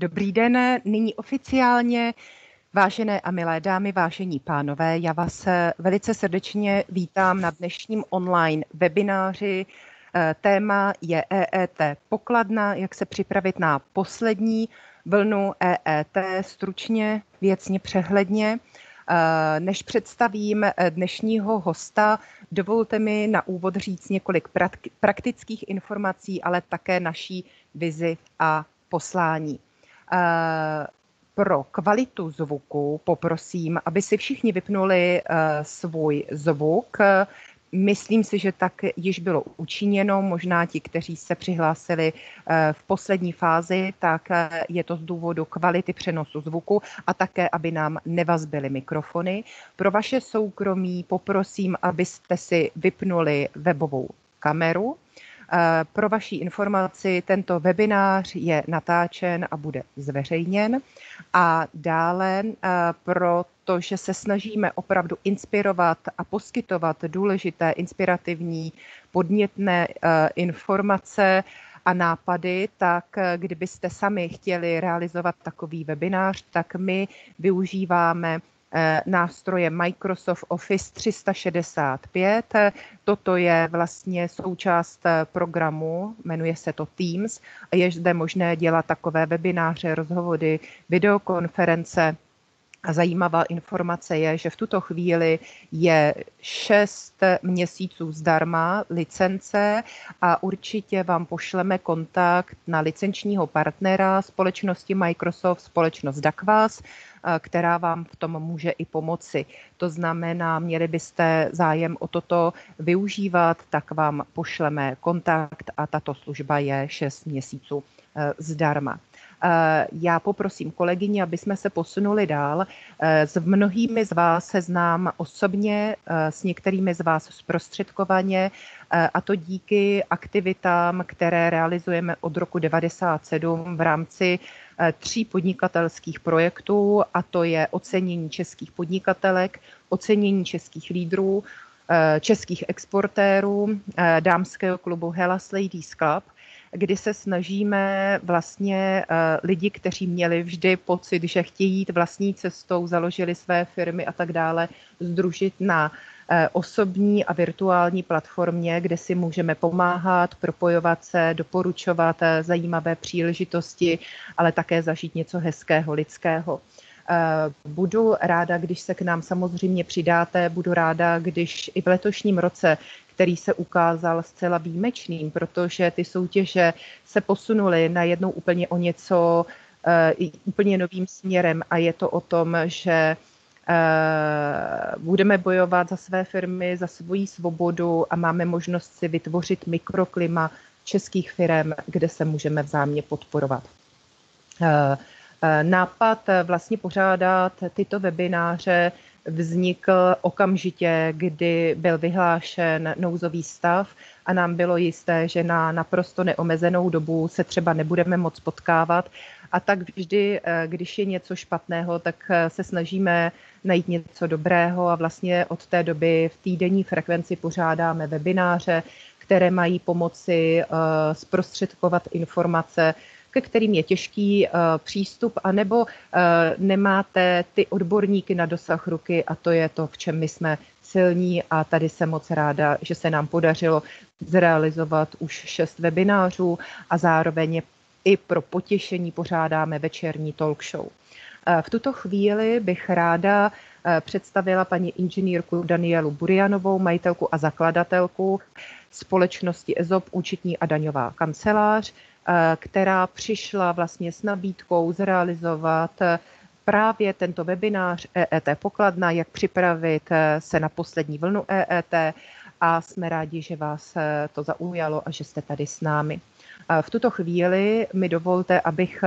Dobrý den, nyní oficiálně Vážené a milé dámy, vážení pánové, já vás eh, velice srdečně vítám na dnešním online webináři. Eh, téma je EET pokladna, jak se připravit na poslední vlnu EET, stručně, věcně, přehledně. Eh, než představím dnešního hosta, dovolte mi na úvod říct několik praktických informací, ale také naší vizi a poslání. Pro kvalitu zvuku poprosím, aby si všichni vypnuli svůj zvuk. Myslím si, že tak již bylo učiněno. Možná ti, kteří se přihlásili v poslední fázi, tak je to z důvodu kvality přenosu zvuku a také, aby nám nevazbily mikrofony. Pro vaše soukromí poprosím, abyste si vypnuli webovou kameru Eh, pro vaši informaci, tento webinář je natáčen a bude zveřejněn. A dále, eh, protože se snažíme opravdu inspirovat a poskytovat důležité, inspirativní, podnětné eh, informace, a nápady, tak kdybyste sami chtěli realizovat takový webinář, tak my využíváme Eh, nástroje Microsoft Office 365. Toto je vlastně součást eh, programu, jmenuje se to Teams a je zde možné dělat takové webináře, rozhovory, videokonference a zajímavá informace je, že v tuto chvíli je 6 měsíců zdarma licence a určitě vám pošleme kontakt na licenčního partnera společnosti Microsoft, společnost Dakvas, která vám v tom může i pomoci. To znamená, měli byste zájem o toto využívat, tak vám pošleme kontakt a tato služba je 6 měsíců e, zdarma. Eh, já poprosím kolegyni, aby jsme se posunuli dál. Eh, s mnohými z vás se znám osobně, eh, s některými z vás zprostředkovaně, a to díky aktivitám, které realizujeme od roku 1997 v rámci tří podnikatelských projektů, a to je ocenění českých podnikatelek, ocenění českých lídrů, českých exportérů, dámského klubu Hellas Ladies Club – kdy se snažíme vlastně eh, lidi, kteří měli vždy pocit, že chtějí jít vlastní cestou, založili své firmy a tak dále, združit na eh, osobní a virtuální platformě, kde si můžeme pomáhat, propojovat se, doporučovat eh, zajímavé příležitosti, ale také zažít něco hezkého, lidského. Budu ráda, když se k nám samozřejmě přidáte, budu ráda, když i v letošním roce který se ukázal zcela výjimečným, protože ty soutěže se posunuly najednou úplně o něco uh, úplně novým směrem a je to o tom, že uh, budeme bojovat za své firmy, za svoji svobodu a máme možnost si vytvořit mikroklima českých firm, kde se můžeme vzájemně podporovat. Uh, nápad vlastně pořádat tyto webináře vznikl okamžitě, kdy byl vyhlášen nouzový stav a nám bylo jisté, že na naprosto neomezenou dobu se třeba nebudeme moc potkávat. A tak vždy, eh, když je něco špatného, tak eh, se snažíme najít něco dobrého a vlastně od té doby v týdenní frekvenci pořádáme webináře, které mají pomoci eh, zprostředkovat informace ke kterým je těžký uh, přístup, anebo uh, nemáte ty odborníky na dosah ruky a to je to, v čem my jsme silní a tady jsem moc ráda, že se nám podařilo zrealizovat už šest webinářů a zároveň i pro potěšení pořádáme večerní talk show. Eh, v tuto chvíli bych ráda představila paní inženýrku Danielu Burianovou, majitelku a zakladatelku společnosti EZOP, účetní a daňová kancelář, Eh, která přišla vlastně s nabídkou zrealizovat eh, právě tento webinář EET pokladna, jak připravit eh, se na poslední vlnu EET a jsme rádi, že vás to zaujalo a že jste tady s námi. V tuto chvíli mi dovolte, abych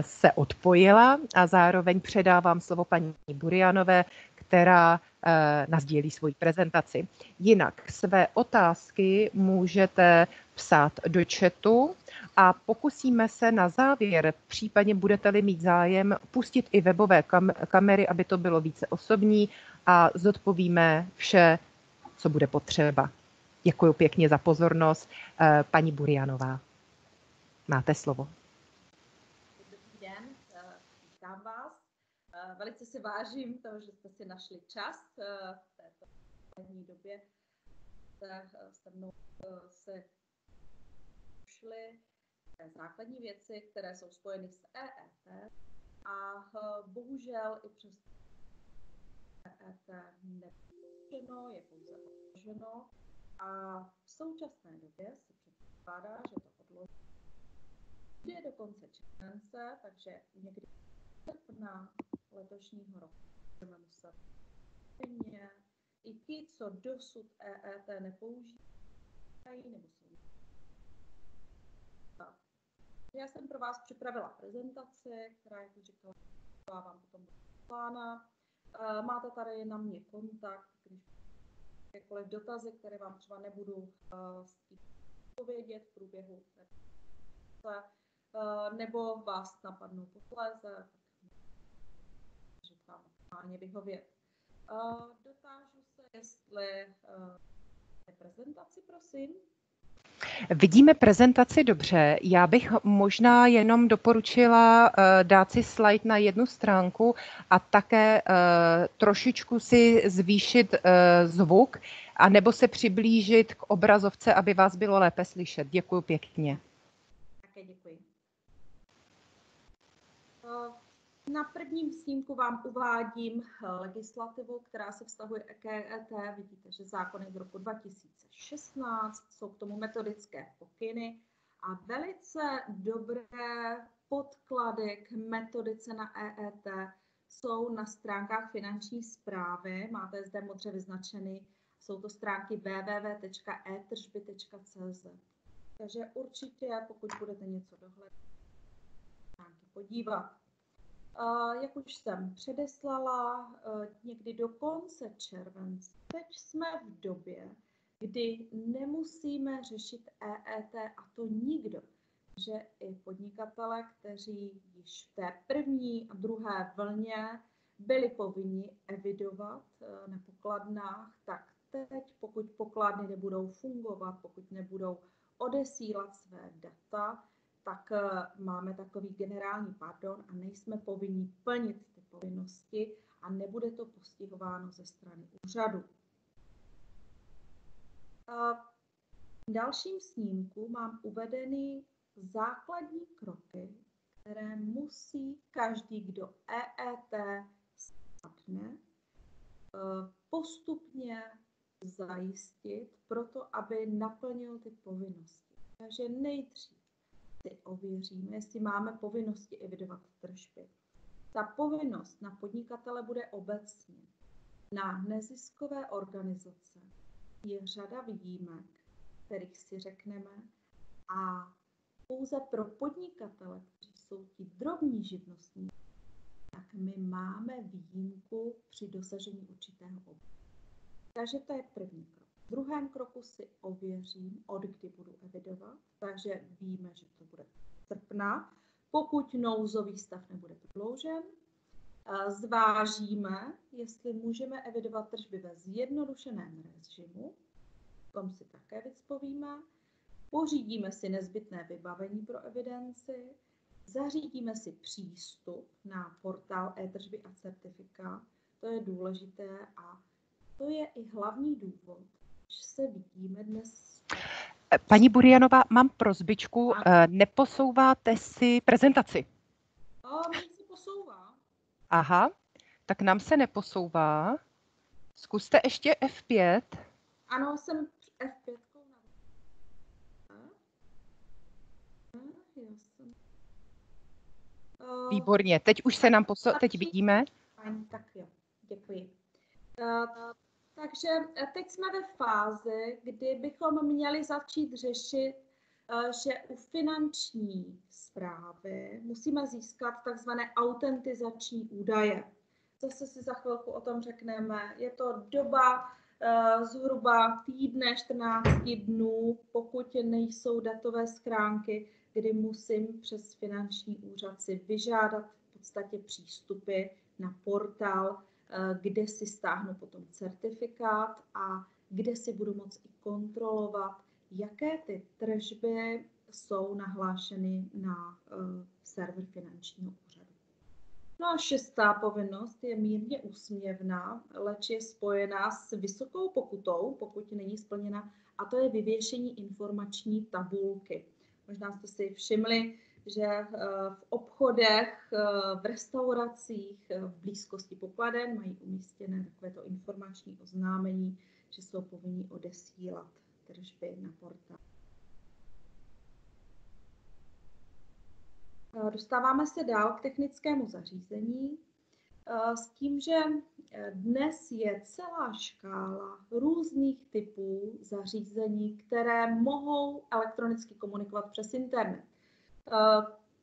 se odpojila a zároveň předávám slovo paní Burianové, která nazdílí svoji prezentaci. Jinak své otázky můžete psát do chatu a pokusíme se na závěr, případně budete-li mít zájem, pustit i webové kam- kamery, aby to bylo více osobní a zodpovíme vše, co bude potřeba. Děkuji pěkně za pozornost. Eh, paní Burianová, máte slovo. den, vítám vás. Velice si vážím toho, že jste si našli čas v této době. Se mnou se šly základní věci, které jsou spojeny s EET a bohužel i přes EET nepočeno, je pouze odloženo. A v současné době se předpokládá, že to odloží je do konce července, takže někdy srpna letošního roku budeme muset i ti, co dosud EET nepoužívají nebo jsou já jsem pro vás připravila prezentaci, která, jak říkala, vám potom plána. Eh, máte tady na mě kontakt, když jakkoliv dotazy, které vám třeba nebudu uh, odpovědět v průběhu té uh, nebo vás napadnou posléze, tak vám normálně vyhovět. Dotážu se, jestli prezentaci, prosím. Vidíme prezentaci dobře. Já bych možná jenom doporučila uh, dát si slide na jednu stránku a také uh, trošičku si zvýšit uh, zvuk a nebo se přiblížit k obrazovce, aby vás bylo lépe slyšet. Děkuji pěkně. Také děkuji. Na prvním snímku vám uvádím eh, legislativu, která se vztahuje k EET. Vidíte, že zákony z roku 2016 jsou k tomu metodické pokyny a velice dobré podklady k metodice na EET jsou na stránkách finanční zprávy. Máte zde modře vyznačeny, jsou to stránky www.etržby.cz. Takže určitě, pokud budete něco dohledat, podívat. Jak už jsem předeslala, e, někdy do konce července, teď jsme v době, kdy nemusíme řešit EET a to nikdo, že i podnikatele, kteří již v té první a druhé vlně byli povinni evidovat e, na pokladnách, tak teď, pokud pokladny nebudou fungovat, pokud nebudou odesílat své data, tak eh, máme takový generální pardon a nejsme povinni plnit ty povinnosti a nebude to postihováno ze strany úřadu. V dalším snímku mám uvedeny základní kroky, které musí každý, kdo EET spadne, eh, postupně zajistit proto, aby naplnil ty povinnosti. Takže nejdřív si ověříme, jestli máme povinnosti evidovat tržby. Ta povinnost na podnikatele bude obecně. Na neziskové organizace je řada výjimek, kterých si řekneme, a pouze pro podnikatele, kteří jsou ti drobní živnostníci, tak my máme výjimku při dosažení určitého obsahu. Takže to je první krok. V druhém kroku si ověřím, od kdy budu evidovat, takže víme, že to bude srpna. Pokud nouzový stav nebude prodloužen, zvážíme, jestli můžeme evidovat tržby ve zjednodušeném režimu, o tom si také vyzpovíme, pořídíme si nezbytné vybavení pro evidenci, zařídíme si přístup na portál e-tržby a certifikát, to je důležité a to je i hlavní důvod, se vidíme dnes. Paní Burianová, mám prozbičku, a... neposouváte si prezentaci? A mě se posouvá. Aha, tak nám se neposouvá. Zkuste ještě F5. Ano, jsem F5. Výborně, teď už se nám posou... teď vidíme. Tak jo, děkuji. Takže eh, teď jsme ve fázi, kdy bychom měli začít řešit, eh, že u finanční zprávy musíme získat takzvané autentizační údaje. Zase si za chvilku o tom řekneme. Je to doba uh, zhruba týdne, 14 dnů, pokud nejsou datové schránky, kdy musím přes finanční úřad si vyžádat v podstatě přístupy na portál Eh, kde si stáhnu potom certifikát a kde si budu moct i kontrolovat, jaké ty tržby jsou nahlášeny na uh, server finančního úřadu. No a šestá povinnost je mírně úsměvná, leč je spojená s vysokou pokutou, pokud není splněna, a to je vyvěšení informační tabulky. Možná jste si všimli, že eh, v obchodech, eh, v restauracích, v blízkosti pokladen mají umístěné takovéto informační oznámení, že jsou povinni odesílat tržby na portál. Eh, dostáváme se dál k technickému zařízení eh, s tím, že eh, dnes je celá škála různých typů zařízení, které mohou elektronicky komunikovat přes internet.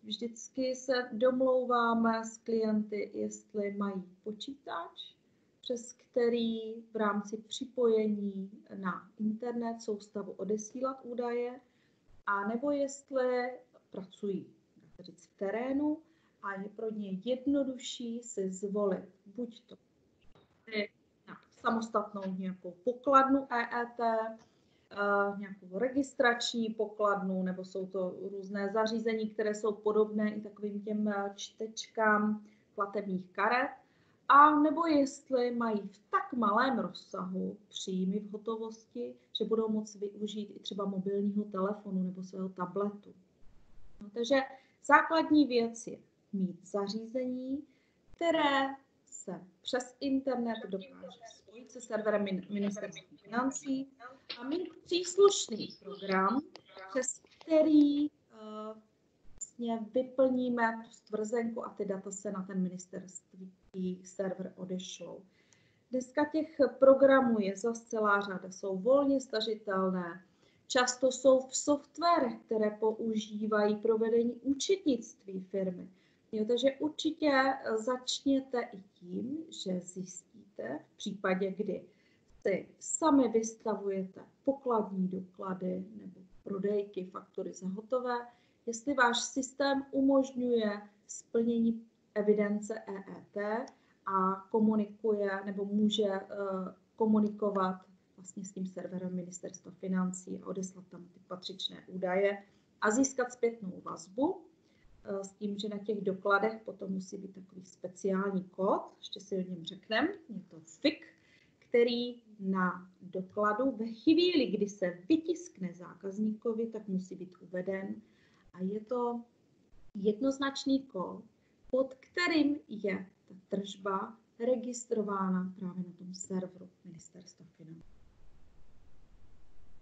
Vždycky se domlouváme s klienty, jestli mají počítač, přes který v rámci připojení na internet soustavu odesílat údaje, a nebo jestli pracují říct, v terénu a je pro ně jednodušší si zvolit buď to samostatnou nějakou pokladnu EET, nějakou registrační pokladnu, nebo jsou to různé zařízení, které jsou podobné i takovým těm čtečkám platebních karet, a nebo jestli mají v tak malém rozsahu příjmy v hotovosti, že budou moci využít i třeba mobilního telefonu nebo svého tabletu. No, takže Základní věc je mít zařízení, které se přes internet dokáže spojit se serverem ministerstva financí a mít příslušný program, přes který uh, vlastně vyplníme tu stvrzenku a ty data se na ten ministerský server odešlou. Dneska těch programů je zase celá řada, jsou volně stažitelné, Často jsou v softwarech, které používají pro vedení účetnictví firmy. Jo, takže určitě eh, začněte i tím, že zjistíte v případě, kdy si sami vystavujete pokladní doklady nebo prodejky, faktury za hotové, jestli váš systém umožňuje splnění evidence EET a komunikuje nebo může uh, komunikovat vlastně s tím serverem ministerstva financí a odeslat tam ty patřičné údaje a získat zpětnou vazbu eh, s tím, že na těch dokladech potom musí být takový speciální kód, ještě si o něm řekneme, je to FIC, který na dokladu ve chvíli, kdy se vytiskne zákazníkovi, tak musí být uveden a je to jednoznačný kód, pod kterým je ta tržba registrována právě na tom serveru ministerstva financí.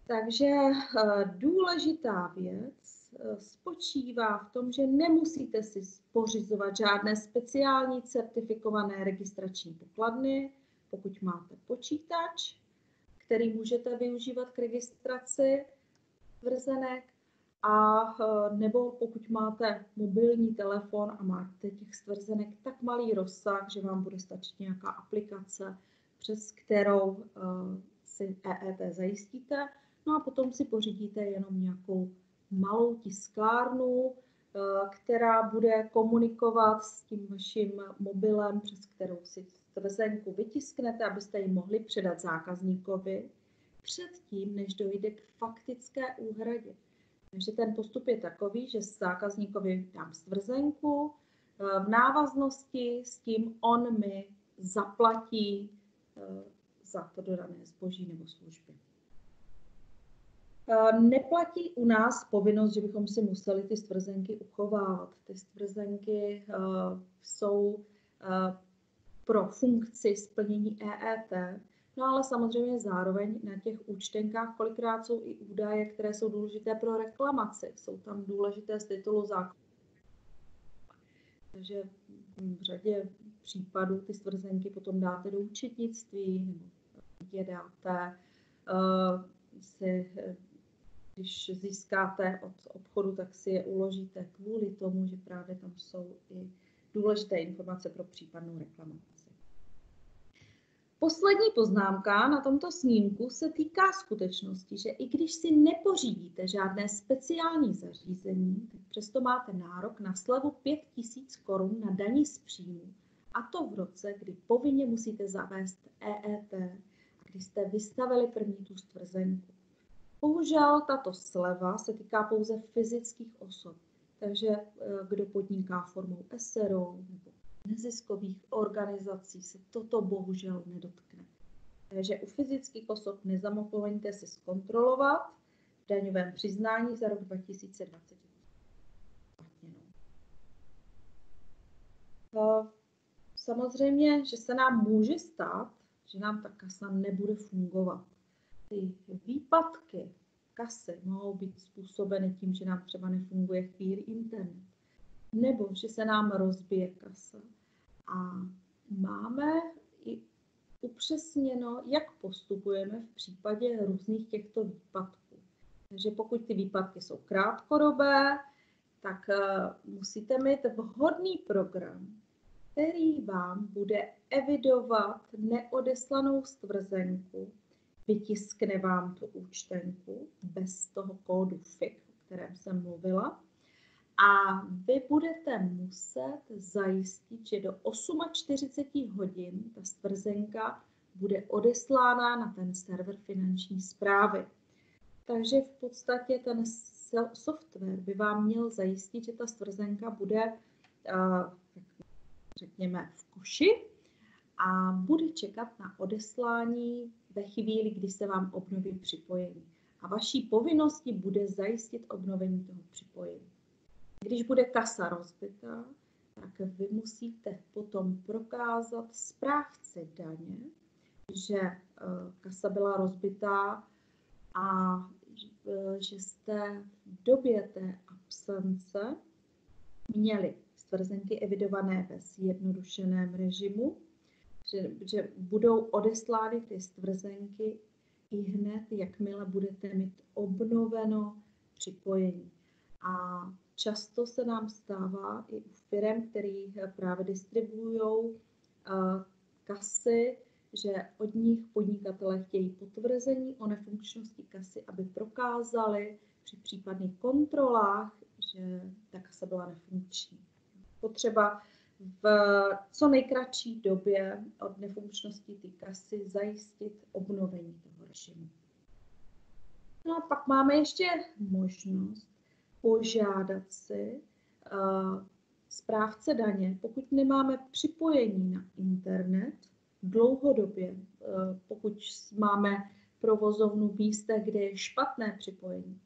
Takže eh, důležitá věc eh, spočívá v tom, že nemusíte si pořizovat žádné speciální certifikované registrační pokladny, pokud máte počítač, který můžete využívat k registraci tvrzenek, a eh, nebo pokud máte mobilní telefon a máte těch stvrzenek tak malý rozsah, že vám bude stačit nějaká aplikace, přes kterou si EET zajistíte, No a potom si pořídíte jenom nějakou malou tisklárnu, eh, která bude komunikovat s tím vaším mobilem, přes kterou si tvrzenku vytisknete, abyste ji mohli předat zákazníkovi předtím, než dojde k faktické úhradě. Takže ten postup je takový, že zákazníkovi dám stvrzenku, eh, v návaznosti s tím on mi zaplatí eh, za to dodané zboží nebo služby. Eh, neplatí u nás povinnost, že bychom si museli ty stvrzenky uchovávat. Ty stvrzenky jsou pro funkci splnění EET, no ale samozřejmě zároveň na těch účtenkách kolikrát jsou i údaje, které jsou důležité pro reklamaci. Jsou tam důležité z titulu zákona. Takže v řadě případů ty stvrzenky potom dáte do účetnictví nebo je dáte uh, si když získáte od obchodu, tak si je uložíte kvůli tomu, že právě tam jsou i důležité informace pro případnou reklamaci. Poslední poznámka na tomto snímku se týká skutečnosti, že i když si nepořídíte žádné speciální zařízení, tak přesto máte nárok na slevu 5000 korun na daní z příjmu. A to v roce, kdy povinně musíte zavést EET kdy jste vystavili první tu stvrzenku. Bohužel tato sleva se týká pouze fyzických osob, takže eh, kdo podniká formou SRO nebo neziskových organizací se toto bohužel nedotkne. Takže u fyzických osob nezapomeňte si zkontrolovat v daňovém přiznání za rok 2020. Eh, samozřejmě, že se nám může stát, že nám ta kasa nebude fungovat. Ty výpadky kasy mohou být způsobeny tím, že nám třeba nefunguje chvíli internet, nebo že se nám rozbije kasa. A máme i upřesněno, jak postupujeme v případě různých těchto výpadků. Takže pokud ty výpadky jsou krátkodobé, tak eh, musíte mít vhodný program, který vám bude evidovat neodeslanou stvrzenku, vytiskne vám tu účtenku bez toho kódu FIK, o kterém jsem mluvila, a vy budete muset zajistit, že do 48 hodin ta stvrzenka bude odeslána na ten server finanční zprávy. Takže v podstatě ten software by vám měl zajistit, že ta stvrzenka bude, řekněme, v koši a bude čekat na odeslání ve chvíli, kdy se vám obnoví připojení. A vaší povinností bude zajistit obnovení toho připojení. Když bude kasa rozbitá, tak vy musíte potom prokázat správci daně, že eh, kasa byla rozbitá a eh, že jste v době té absence měli stvrzenky evidované ve zjednodušeném režimu, že, že budou odeslány ty stvrzenky i hned, jakmile budete mít obnoveno připojení. A často se nám stává i u firm, který právě distribuují kasy, že od nich podnikatelé chtějí potvrzení o nefunkčnosti kasy, aby prokázali při případných kontrolách, že ta kasa byla nefunkční. Potřeba v co nejkratší době od nefunkčnosti té kasy zajistit obnovení toho režimu. No a pak máme ještě možnost požádat si uh, správce daně, pokud nemáme připojení na internet dlouhodobě, uh, pokud máme provozovnu v místech, kde je špatné připojení,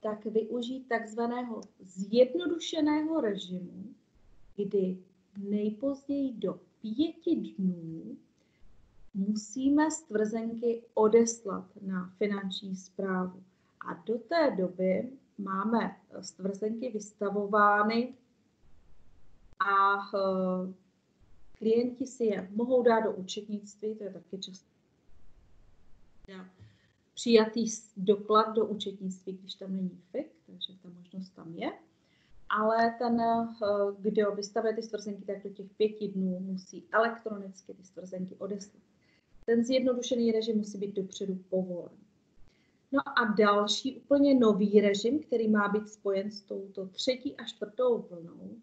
tak využít takzvaného zjednodušeného režimu, kdy nejpozději do pěti dnů musíme stvrzenky odeslat na finanční zprávu. A do té doby máme stvrzenky vystavovány a eh, klienti si je mohou dát do účetnictví, to je taky často přijatý doklad do účetnictví, když tam není FIK, takže ta možnost tam je ale ten, eh, kdo vystavuje ty stvrzenky, tak do těch pěti dnů musí elektronicky ty stvrzenky odeslat. Ten zjednodušený režim musí být dopředu povolen. No a další úplně nový režim, který má být spojen s touto třetí a čtvrtou vlnou,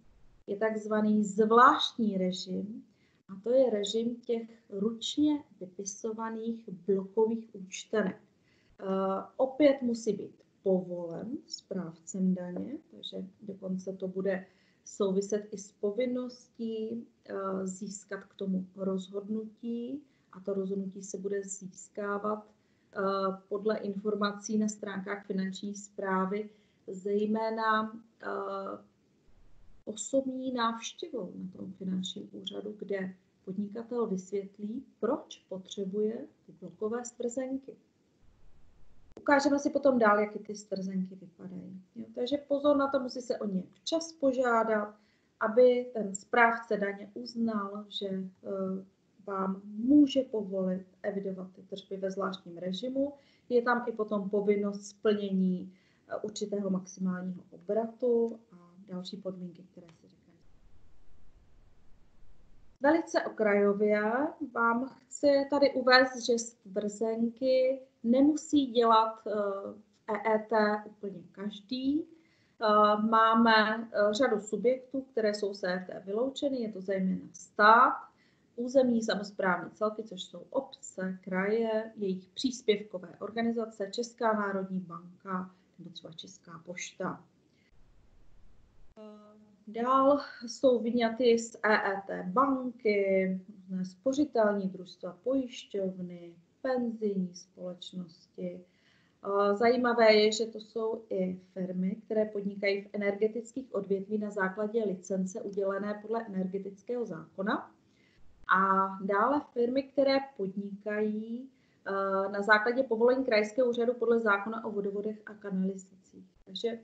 je takzvaný zvláštní režim, a to je režim těch ručně vypisovaných blokových účtenek. Uh, opět musí být povolen správcem daně, takže dokonce to bude souviset i s povinností eh, získat k tomu rozhodnutí a to rozhodnutí se bude získávat podle informací na stránkách finanční zprávy, zejména eh, osobní návštěvou na tom finančním úřadu, kde podnikatel vysvětlí, proč potřebuje ty blokové stvrzenky. Ukážeme si potom dál, jak ty stvrzenky vypadají. Jo, takže pozor na to, musí se o ně včas požádat, aby ten správce daně uznal, že uh, vám může povolit evidovat ty tržby ve zvláštním režimu. Je tam i potom povinnost splnění uh, určitého maximálního obratu a další podmínky, které si říkají. Velice okrajově vám chci tady uvést, že stvrzenky nemusí dělat EET eh, e úplně každý. Eh, máme eh, řadu subjektů, které jsou z EET vyloučeny, je to zejména stát, územní samozprávní celky, což jsou obce, kraje, jejich příspěvkové organizace, Česká národní banka nebo třeba Česká pošta. Dál jsou vyňaty z EET banky, spořitelní družstva, pojišťovny, penzijní společnosti. Zajímavé je, že to jsou i firmy, které podnikají v energetických odvětví na základě licence udělené podle energetického zákona. A dále firmy, které podnikají na základě povolení krajského úřadu podle zákona o vodovodech a kanalizacích. Takže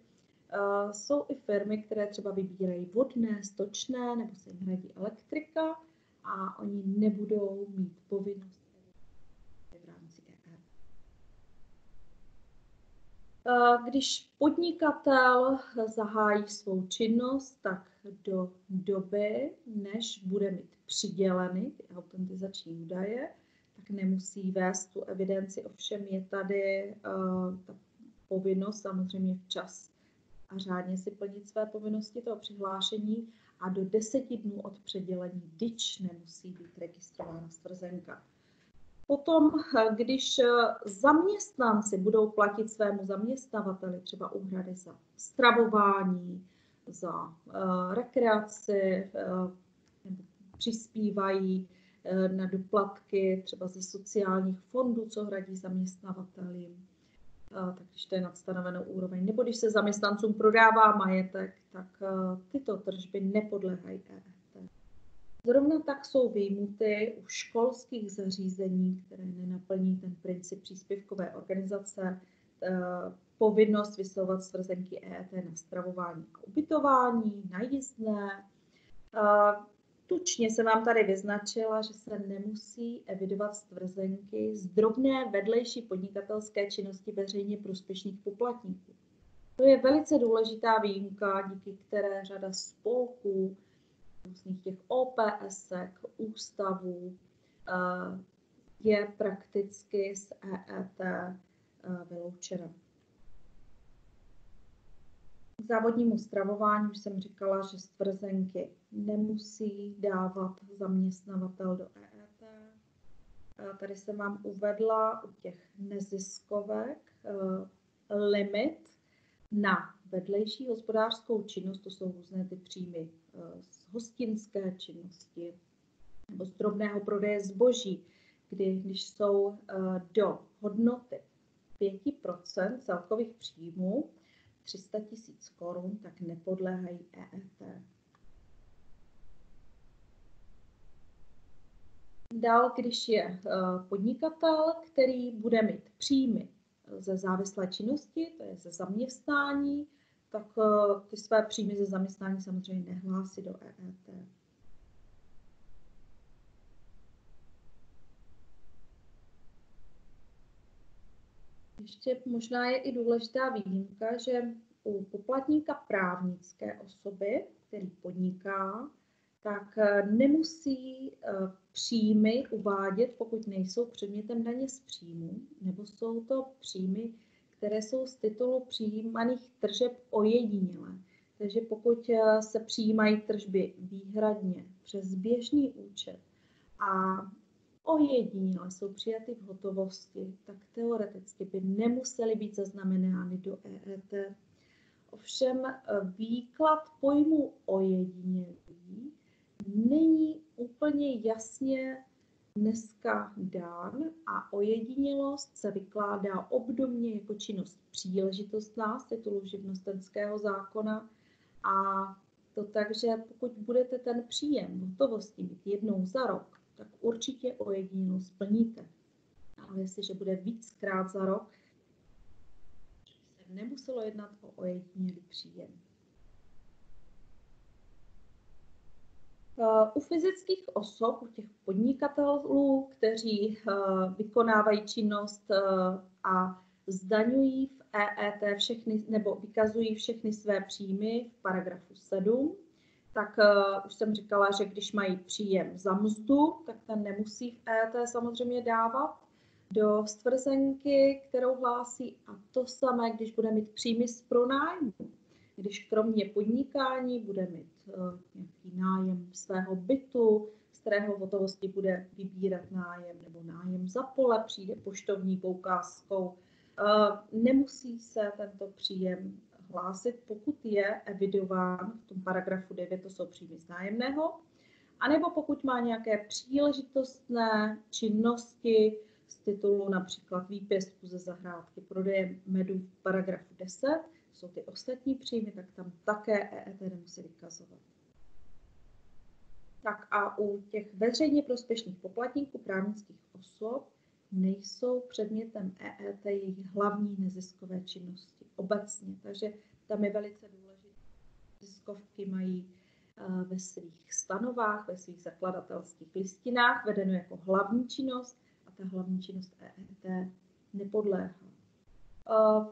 Uh, jsou i firmy, které třeba vybírají vodné, stočné nebo se jim hradí elektrika a oni nebudou mít povinnost v rámci ER. Když podnikatel zahájí svou činnost, tak do doby, než bude mít přiděleny ty autentizační údaje, tak nemusí vést tu evidenci. Ovšem je tady uh, ta povinnost samozřejmě včas a řádně si plnit své povinnosti toho přihlášení a do deseti dnů od předělení DIČ nemusí být registrována stvrzenka. Potom, když zaměstnanci budou platit svému zaměstnavateli třeba úhrady za stravování, za uh, rekreaci, uh, přispívají uh, na doplatky třeba ze sociálních fondů, co hradí zaměstnavateli, tak když to je nad stanovenou úroveň, nebo když se zaměstnancům prodává majetek, tak tyto tržby nepodléhají EET. Zrovna tak jsou vyjmuty u školských zařízení, které nenaplní ten princip příspěvkové organizace, povinnost vyslovovat stvrzenky EET na stravování a ubytování, na jízdné, Tučně jsem vám tady vyznačila, že se nemusí evidovat stvrzenky z drobné vedlejší podnikatelské činnosti veřejně prospěšných poplatníků. To je velice důležitá výjimka, díky které řada spolků, různých těch OPS, ústavů je prakticky z EET eh, vyloučena závodnímu stravování už jsem říkala, že stvrzenky nemusí dávat zaměstnavatel do EET. Tady jsem vám uvedla u těch neziskovek eh, limit na vedlejší hospodářskou činnost, to jsou různé ty příjmy eh, z hostinské činnosti nebo z drobného prodeje zboží, kdy když jsou eh, do hodnoty 5 celkových příjmů, 300 tisíc korun, tak nepodléhají EET. Dál, když je eh, podnikatel, který bude mít příjmy ze závislé činnosti, to je ze zaměstnání, tak eh, ty své příjmy ze zaměstnání samozřejmě nehlásí do EET. Ještě možná je i důležitá výjimka, že u poplatníka právnické osoby, který podniká, tak eh, nemusí eh, příjmy uvádět, pokud nejsou předmětem daně z příjmu, nebo jsou to příjmy, které jsou z titulu přijímaných tržeb ojedinělé. Takže pokud eh, se přijímají tržby výhradně přes běžný účet a ojediněle jsou přijaty v hotovosti, tak teoreticky by nemusely být zaznamenány do EET. Ovšem eh, výklad pojmu ojedinělý není úplně jasně dneska dán a ojedinělost se vykládá obdobně jako činnost příležitostná z titulu živnostenského zákona a to tak, že pokud budete ten příjem hotovosti mít jednou za rok, tak určitě ojedinělou splníte. Ale jestliže bude víckrát za rok, se nemuselo jednat o ojedinělý příjem. Eh, u fyzických osob, u těch podnikatelů, kteří eh, vykonávají činnost eh, a zdaňují v EET všechny, nebo vykazují všechny své příjmy v paragrafu 7, tak uh, už jsem říkala, že když mají příjem za mzdu, tak ten nemusí v EET samozřejmě dávat do stvrzenky, kterou hlásí. A to samé, když bude mít příjmy z pronájmu. Když kromě podnikání bude mít uh, nějaký nájem svého bytu, z kterého hotovosti bude vybírat nájem nebo nájem za pole, přijde poštovní poukázkou. Eh, nemusí se tento příjem hlásit, pokud je evidován v tom paragrafu 9, to jsou příjmy z nájemného, anebo pokud má nějaké příležitostné činnosti z titulu například výpěstku ze zahrádky, prodeje medu v paragrafu 10, jsou ty ostatní příjmy, tak tam také EET nemusí vykazovat. Tak a u těch veřejně prospěšných poplatníků právnických osob nejsou předmětem EET jejich hlavní neziskové činnosti obecně. Takže tam je velice důležité. Ziskovky mají eh, ve svých stanovách, ve svých zakladatelských listinách vedeno jako hlavní činnost a ta hlavní činnost EET nepodléhá. Eh,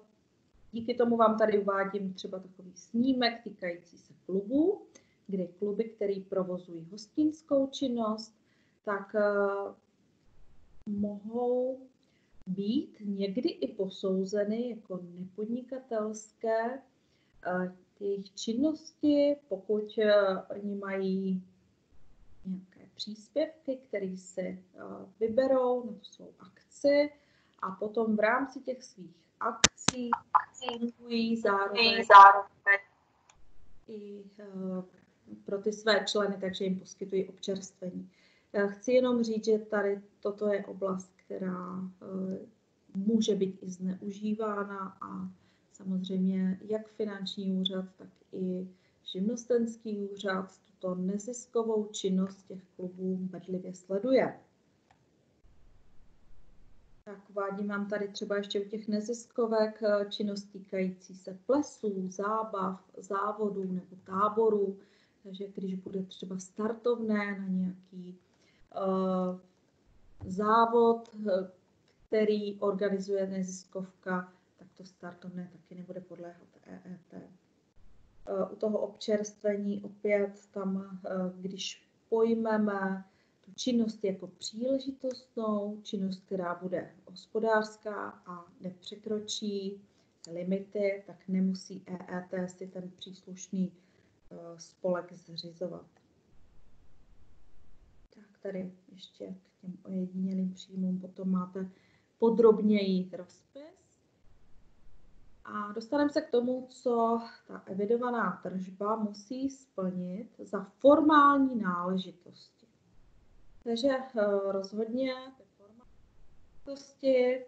díky tomu vám tady uvádím třeba takový snímek týkající se klubů, kde kluby, které provozují hostinskou činnost, tak eh, mohou být někdy i posouzeny jako nepodnikatelské jejich činnosti, pokud oni mají nějaké příspěvky, které si vyberou na svou akci a potom v rámci těch svých akcí fungují zároveň, zároveň i pro ty své členy, takže jim poskytují občerstvení. Chci jenom říct, že tady toto je oblast, která může být i zneužívána a samozřejmě jak finanční úřad, tak i živnostenský úřad tuto neziskovou činnost těch klubů bedlivě sleduje. Tak uvádím vám tady třeba ještě u těch neziskovek eh, činnost týkající se plesů, zábav, závodů nebo táborů. Takže když bude třeba startovné na nějaký uh, závod, eh, který organizuje neziskovka, tak to startovné taky nebude podléhat EET. E, u toho občerstvení opět tam, e, když pojmeme tu činnost jako příležitostnou, činnost, která bude hospodářská a nepřekročí limity, tak nemusí EET si ten příslušný spolek zřizovat. Tady ještě k těm ojedinělým příjmům potom máte podrobněji rozpis. A dostaneme se k tomu, co ta evidovaná tržba musí splnit za formální náležitosti. Takže eh, rozhodně ty formální náležitosti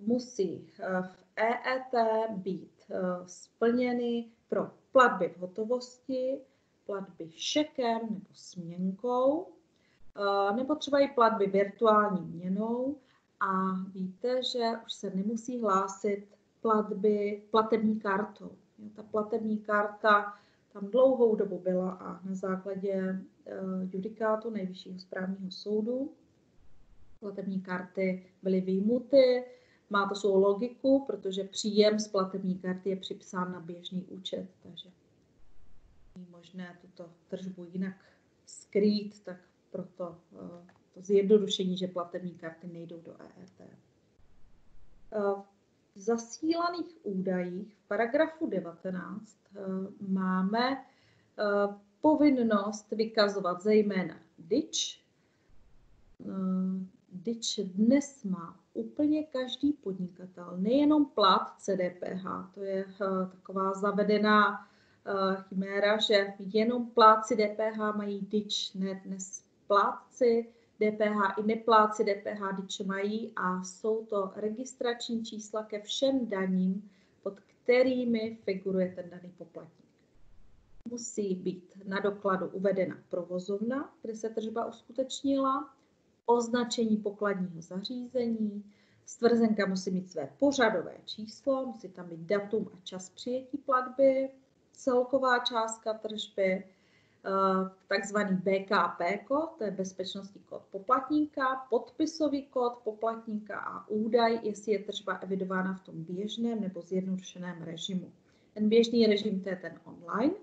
musí eh, v EET být eh, splněny pro platby v hotovosti, platby šekem nebo směnkou, nebo třeba i platby virtuální měnou. A víte, že už se nemusí hlásit platby platební kartou. Ta platební karta tam dlouhou dobu byla a na základě uh, judikátu Nejvyššího správního soudu platební karty byly výjimuty. Má to svou logiku, protože příjem z platební karty je připsán na běžný účet, takže není možné tuto tržbu jinak skrýt, tak proto uh, to zjednodušení, že platební karty nejdou do EET. Uh, zasílaných údajích v paragrafu 19 eh, máme eh, povinnost vykazovat zejména DIČ. Eh, DIČ dnes má úplně každý podnikatel, nejenom plátce DPH, to je taková zavedená chiméra, že jenom plátci DPH mají DIČ, ne dnes plátci DPH i nepláci DPH DIČ mají a jsou to registrační čísla ke všem daním, pod kterými figuruje ten daný poplatník. Musí být na dokladu uvedena provozovna, kde se tržba uskutečnila, označení pokladního zařízení, stvrzenka musí mít své pořadové číslo, musí tam být datum a čas přijetí platby, celková částka tržby, takzvaný BKP kód, to je bezpečnostní kód poplatníka, podpisový kód poplatníka a údaj, jestli je tržba evidována v tom běžném nebo zjednodušeném režimu. Ten běžný režim to je ten online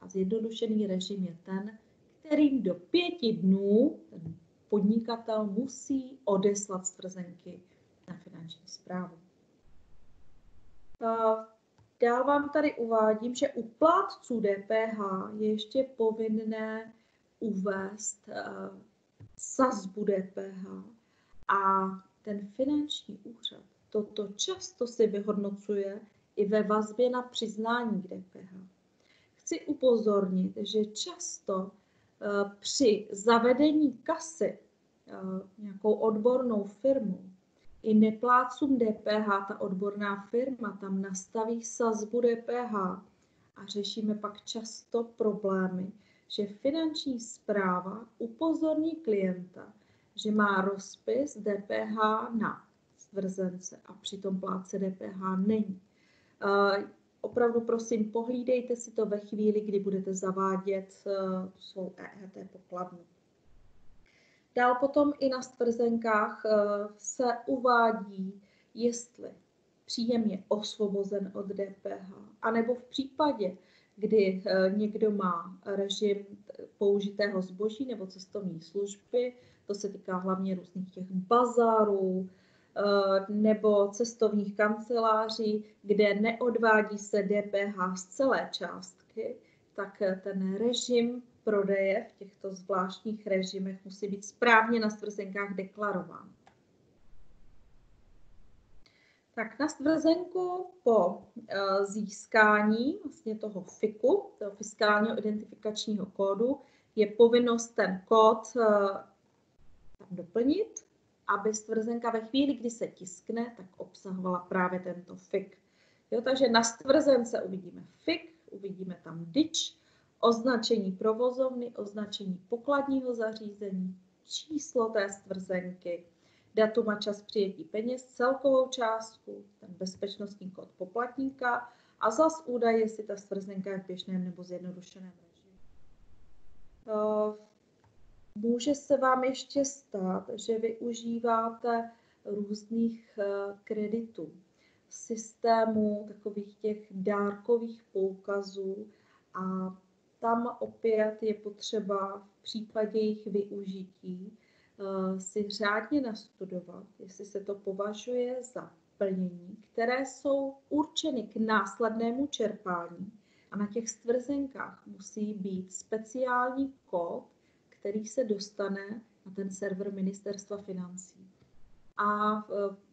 a zjednodušený režim je ten, kterým do pěti dnů ten podnikatel musí odeslat stvrzenky na finanční zprávu. Dál vám tady uvádím, že u plátců DPH je ještě povinné uvést uh, sazbu DPH a ten finanční úřad toto často si vyhodnocuje i ve vazbě na přiznání k DPH. Chci upozornit, že často eh, při zavedení kasy eh, nějakou odbornou firmou i neplácům DPH, ta odborná firma tam nastaví sazbu DPH a řešíme pak často problémy, že finanční zpráva upozorní klienta, že má rozpis DPH na stvrzence a přitom plátce DPH není. Uh, opravdu prosím, pohlídejte si to ve chvíli, kdy budete zavádět uh, svou EET pokladnu. Dál potom i na stvrzenkách uh, se uvádí, jestli příjem je osvobozen od DPH, anebo v případě, kdy někdo má režim použitého zboží nebo cestovní služby, to se týká hlavně různých těch bazarů, Eh, nebo cestovních kanceláří, kde neodvádí se DPH z celé částky, tak eh, ten režim prodeje v těchto zvláštních režimech musí být správně na stvrzenkách deklarován. Tak na stvrzenku po eh, získání vlastně toho FIKu, toho fiskálního identifikačního kódu, je povinnost ten kód tam doplnit aby stvrzenka ve chvíli, kdy se tiskne, tak obsahovala právě tento fik. Jo, takže na stvrzence uvidíme fik, uvidíme tam dič, označení provozovny, označení pokladního zařízení, číslo té stvrzenky, datum a čas přijetí peněz, celkovou částku, ten bezpečnostní kód poplatníka a zas údaj, jestli ta stvrzenka je v běžném nebo zjednodušeném režimu. Může se vám ještě stát, že využíváte různých eh, kreditů, systémů takových těch dárkových poukazů a tam opět je potřeba v případě jejich využití eh, si řádně nastudovat, jestli se to považuje za plnění, které jsou určeny k následnému čerpání a na těch stvrzenkách musí být speciální kód, který se dostane na ten server ministerstva financí. A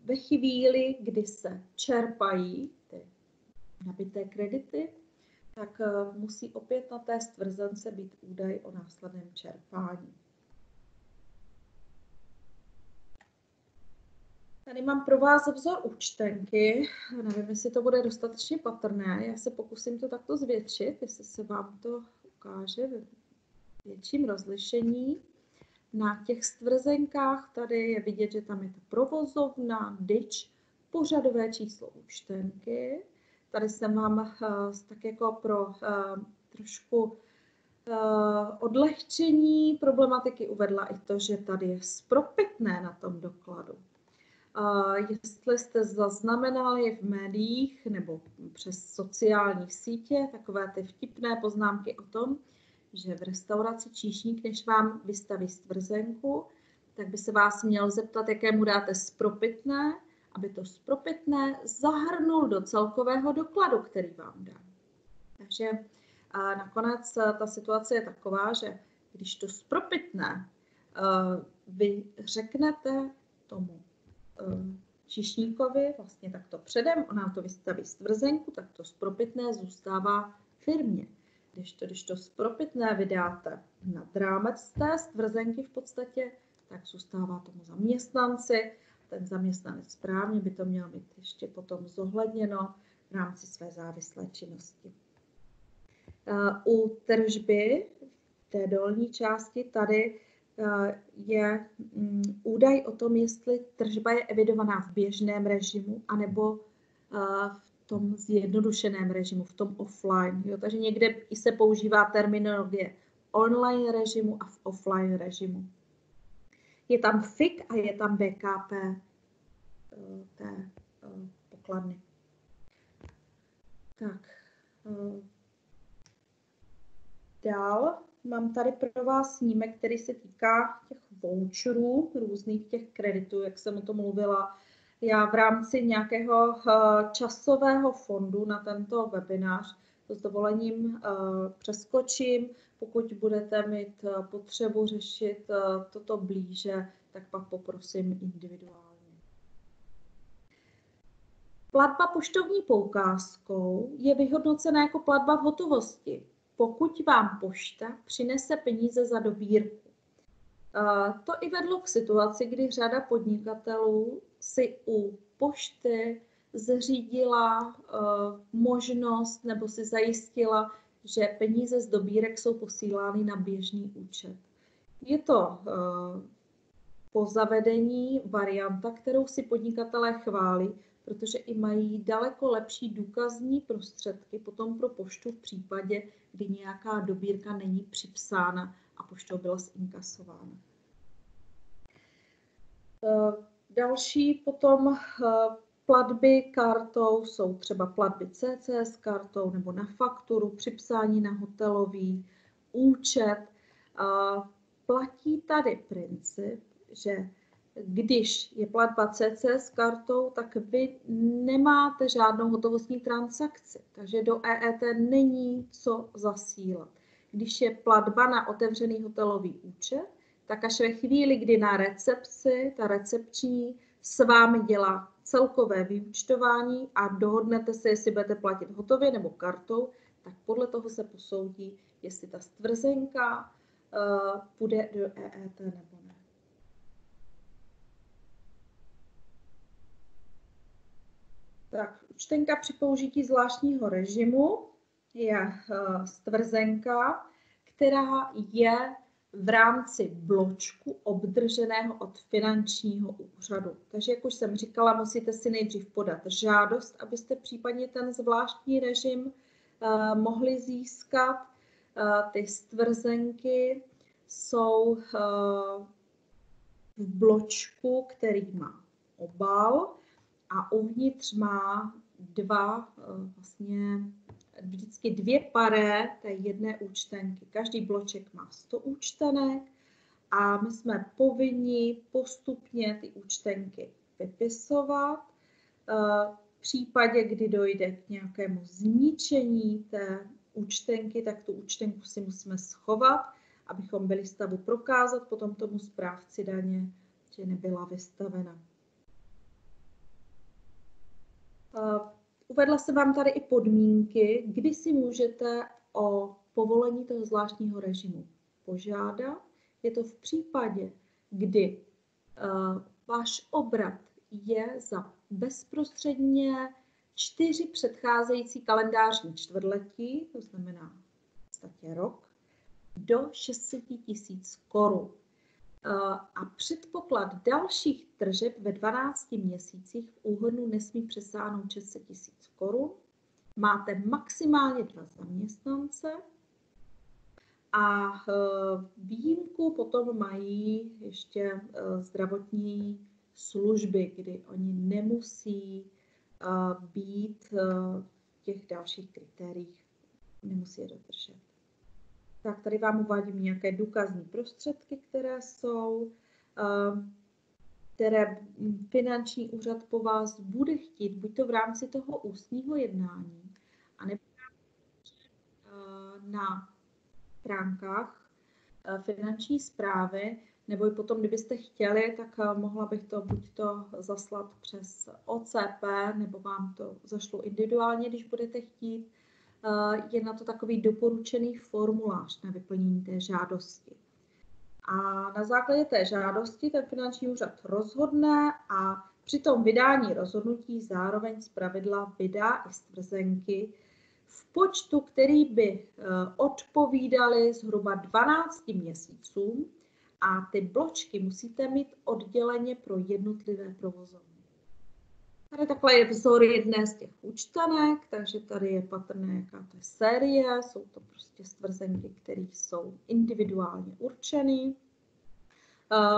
ve chvíli, kdy se čerpají ty nabité kredity, tak eh, musí opět na té stvrzence být údaj o následném čerpání. Tady mám pro vás vzor účtenky. Nevím, jestli to bude dostatečně patrné. Já se pokusím to takto zvětšit, jestli se vám to ukáže větším rozlišení. Na těch stvrzenkách tady je vidět, že tam je ta provozovna, dyč, pořadové číslo účtenky. Tady jsem vám uh, tak jako pro uh, trošku uh, odlehčení problematiky uvedla i to, že tady je spropitné na tom dokladu. Jestli jste zaznamenali v médiích nebo přes sociální sítě takové ty vtipné poznámky o tom, že v restauraci číšník, než vám vystaví stvrzenku, tak by se vás měl zeptat, jaké mu dáte spropitné, aby to spropitné zahrnul do celkového dokladu, který vám dá. Takže a nakonec ta situace je taková, že když to spropitné vy řeknete tomu čišníkovi vlastně takto předem, on nám to vystaví stvrzenku, tak to spropitné zůstává firmě. Když to, když to spropitné vydáte na rámec té stvrzenky v podstatě, tak zůstává tomu zaměstnanci. Ten zaměstnanec správně by to měl mít ještě potom zohledněno v rámci své závislé činnosti. U tržby té dolní části tady je mm, údaj o tom, jestli tržba je evidovaná v běžném režimu anebo v tom zjednodušeném režimu, v tom offline. Jo? Takže někde i se používá terminologie online režimu a v offline režimu. Je tam FIK a je tam BKP eh, té eh, pokladny. Tak. Eh, dál mám tady pro vás snímek, který se týká těch voucherů, různých těch kreditů, jak jsem o tom mluvila, já v rámci nějakého eh, časového fondu na tento webinář to s dovolením eh, přeskočím, pokud budete mít eh, potřebu řešit eh, toto blíže, tak pak poprosím individuálně. Platba poštovní poukázkou je vyhodnocena jako platba v hotovosti, pokud vám pošta přinese peníze za dobírku. To i vedlo k situaci, kdy řada podnikatelů si u pošty zřídila možnost nebo si zajistila, že peníze z dobírek jsou posílány na běžný účet. Je to po zavedení varianta, kterou si podnikatelé chválí, protože i mají daleko lepší důkazní prostředky potom pro poštu v případě, kdy nějaká dobírka není připsána a poštou byla zinkasována. Eh, další potom eh, platby kartou jsou třeba platby CCS kartou nebo na fakturu, připsání na hotelový účet. Platí tady princip, že když je platba CCS kartou, tak vy nemáte žádnou hotovostní transakci, takže do EET není co zasílat. Když je platba na otevřený hotelový účet, tak až ve chvíli, kdy na recepci, ta recepční s vámi dělá celkové vyúčtování a dohodnete se, jestli budete platit hotově nebo kartou, tak podle toho se posoudí, jestli ta stvrzenka uh, půjde do EET nebo ne. Tak, účtenka při použití zvláštního režimu je uh, stvrzenka, která je v rámci bločku obdrženého od finančního úřadu. Takže, jak už jsem říkala, musíte si nejdřív podat žádost, abyste případně ten zvláštní režim uh, mohli získat. Uh, ty stvrzenky jsou v bločku, který má obal a uvnitř má dva vlastně vždycky dvě paré té jedné účtenky. Každý bloček má 100 účtenek a my jsme povinni postupně ty účtenky vypisovat. Eh, v případě, kdy dojde k nějakému zničení té účtenky, tak tu účtenku si musíme schovat, abychom byli stavu prokázat potom tomu správci daně, že nebyla vystavena. Eh, Uvedla jsem vám tady i podmínky, kdy si můžete o povolení toho zvláštního režimu požádat. Je to v případě, kdy uh, váš obrat je za bezprostředně čtyři předcházející kalendářní čtvrtletí, to znamená v podstatě rok, do 600 tisíc korun. Eh, a předpoklad dalších tržeb ve 12 měsících v úhrnu nesmí přesáhnout 600 tisíc korun. Máte maximálně dva zaměstnance a eh, výjimku potom mají ještě eh, zdravotní služby, kdy oni nemusí být v těch dalších kritériích, nemusí je dodržet tak tady vám uvádím nějaké důkazní prostředky, které jsou, ehm, které finanční úřad po vás bude chtít, buď to v rámci toho ústního jednání, anebo eh, na stránkách eh, finanční zprávy, nebo i potom, kdybyste chtěli, tak eh, mohla bych to buď to zaslat přes OCP, nebo vám to zašlu individuálně, když budete chtít je na to takový doporučený formulář na vyplnění té žádosti. A na základě té žádosti ten finanční úřad rozhodne a při tom vydání rozhodnutí zároveň z pravidla vydá i stvrzenky v počtu, který by eh, odpovídaly zhruba 12 měsícům a ty bločky musíte mít odděleně pro jednotlivé provozovny. Tady takhle je vzor jedné z těch účtenek, takže tady je patrné, jaká to je série. Jsou to prostě stvrzenky, které jsou individuálně určeny.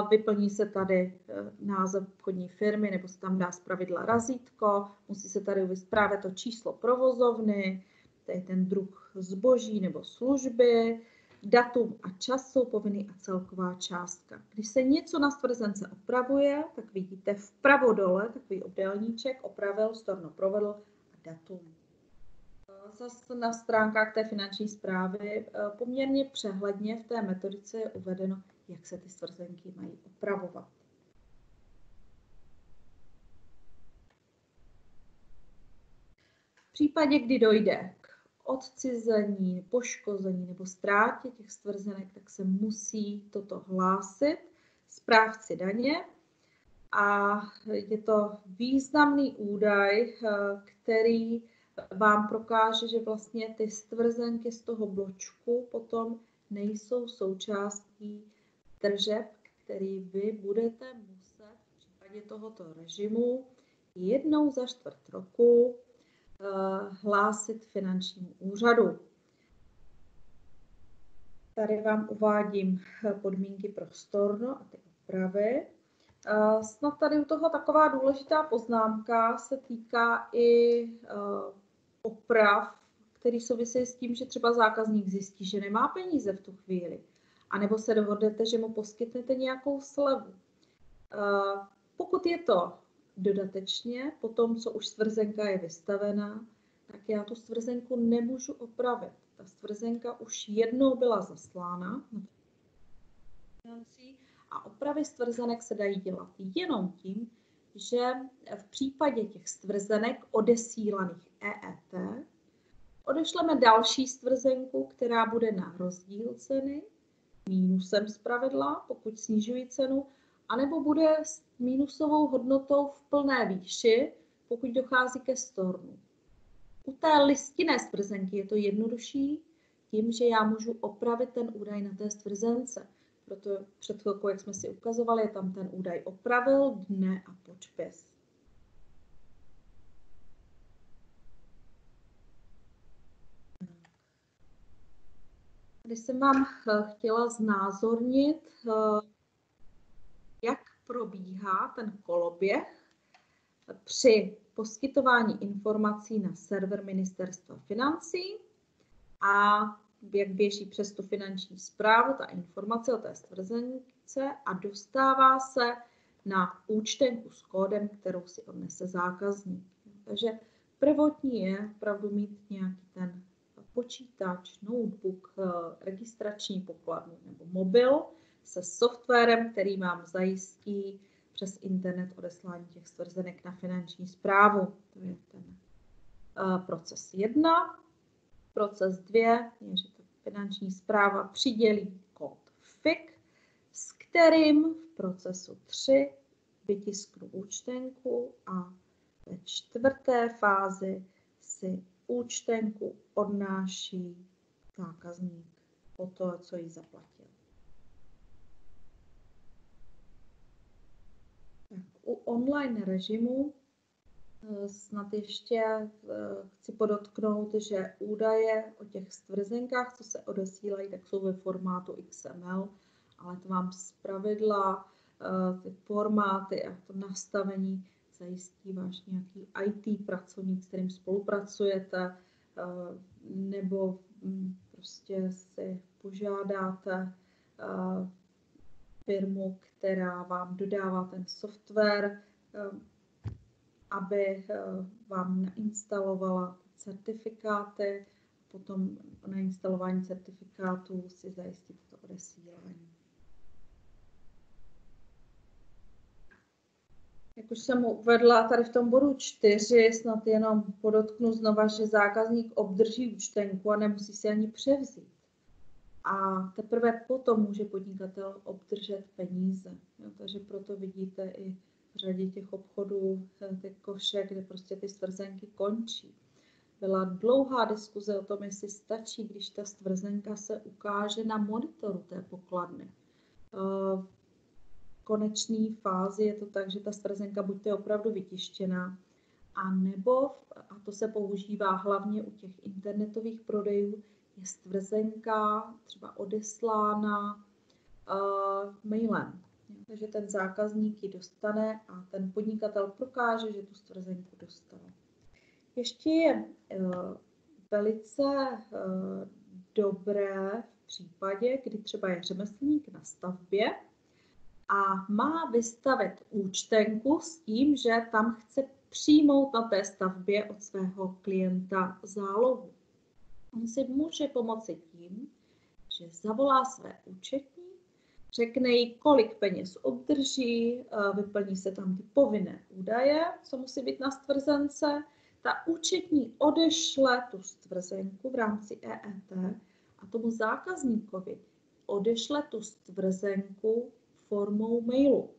Vyplní se tady e, název obchodní firmy, nebo se tam dá zpravidla razítko. Musí se tady uvést právě to číslo provozovny, tady ten druh zboží nebo služby, datum a čas jsou povinný a celková částka. Když se něco na stvrzence opravuje, tak vidíte vpravo dole takový obdélníček, opravil, storno provedl a datum. Zase na stránkách té finanční zprávy eh, poměrně přehledně v té metodice je uvedeno, jak se ty stvrzenky mají opravovat. V případě, kdy dojde odcizení, poškození nebo ztrátě těch stvrzenek, tak se musí toto hlásit správci daně. A je to významný údaj, eh, který vám prokáže, že vlastně ty stvrzenky z toho bločku potom nejsou součástí tržeb, který vy budete muset v případě tohoto režimu jednou za čtvrt roku hlásit finančnímu úřadu. Tady vám uvádím podmínky pro storno a ty opravy. Eh, snad tady u toho taková důležitá poznámka se týká i eh, oprav, který souvisí s tím, že třeba zákazník zjistí, že nemá peníze v tu chvíli, anebo se dohodnete, že mu poskytnete nějakou slevu. Eh, pokud je to dodatečně, po tom, co už stvrzenka je vystavena, tak já tu stvrzenku nemůžu opravit. Ta stvrzenka už jednou byla zaslána a opravy stvrzenek se dají dělat jenom tím, že v případě těch stvrzenek odesílaných EET odešleme další stvrzenku, která bude na rozdíl ceny, mínusem pravidla, pokud snižují cenu, anebo bude mínusovou hodnotou v plné výši, pokud dochází ke stornu. U té listinné stvrzenky je to jednodušší tím, že já můžu opravit ten údaj na té stvrzence. Proto před chvilkou, jak jsme si ukazovali, je tam ten údaj opravil, dne a podpis. Když jsem vám eh, chtěla znázornit, eh, probíhá ten koloběh při poskytování informací na server Ministerstva financí a jak běží přes tu finanční zprávu, ta informace o té stvrzenice a dostává se na účtenku s kódem, kterou si odnese zákazník. Takže prvotní je opravdu mít nějaký ten počítač, notebook, eh, registrační pokladnu nebo mobil se softwarem, který vám zajistí přes internet odeslání těch stvrzenek na finanční zprávu. To je ten uh, proces 1. Proces 2 je, že ta finanční zpráva přidělí kód FIC, s kterým v procesu 3 vytisknu účtenku a ve čtvrté fázi si účtenku odnáší zákazník po to, co jí zaplatil. Tak, u online režimu eh, snad ještě eh, chci podotknout, že údaje o těch stvrzenkách, co se odesílají, tak jsou ve formátu XML, ale to vám z pravidla eh, ty formáty a to nastavení zajistí váš nějaký IT pracovník, s kterým spolupracujete, nebo hm, prostě si požádáte firmu, která vám dodává ten software, eh, aby vám nainstalovala certifikáty, potom na instalování certifikátů si zajistit to odesílání. Jak už jsem uvedla tady v tom bodu 4, snad jenom podotknu znova, že zákazník obdrží účtenku a nemusí si ani převzít. A teprve potom může podnikatel obdržet peníze. Jo, takže proto vidíte i v řadě těch obchodů eh, ty koše, kde prostě ty stvrzenky končí. Byla dlouhá diskuze o tom, jestli stačí, když ta stvrzenka se ukáže na monitoru té pokladny. Eh, konečné fázi je to tak, že ta stvrzenka buď je opravdu vytištěná, a nebo, a to se používá hlavně u těch internetových prodejů, je stvrzenka třeba odeslána uh, mailem. Takže ten zákazník ji dostane a ten podnikatel prokáže, že tu stvrzenku dostal. Ještě je uh, velice uh, dobré v případě, kdy třeba je řemeslník na stavbě a má vystavit účtenku s tím, že tam chce přijmout na té stavbě od svého klienta zálohu. On si může pomoci tím, že zavolá své účetní, řekne jí, kolik peněz obdrží, vyplní se tam ty povinné údaje, co musí být na stvrzence, ta účetní odešle tu stvrzenku v rámci EET a tomu zákazníkovi odešle tu stvrzenku formou mailu.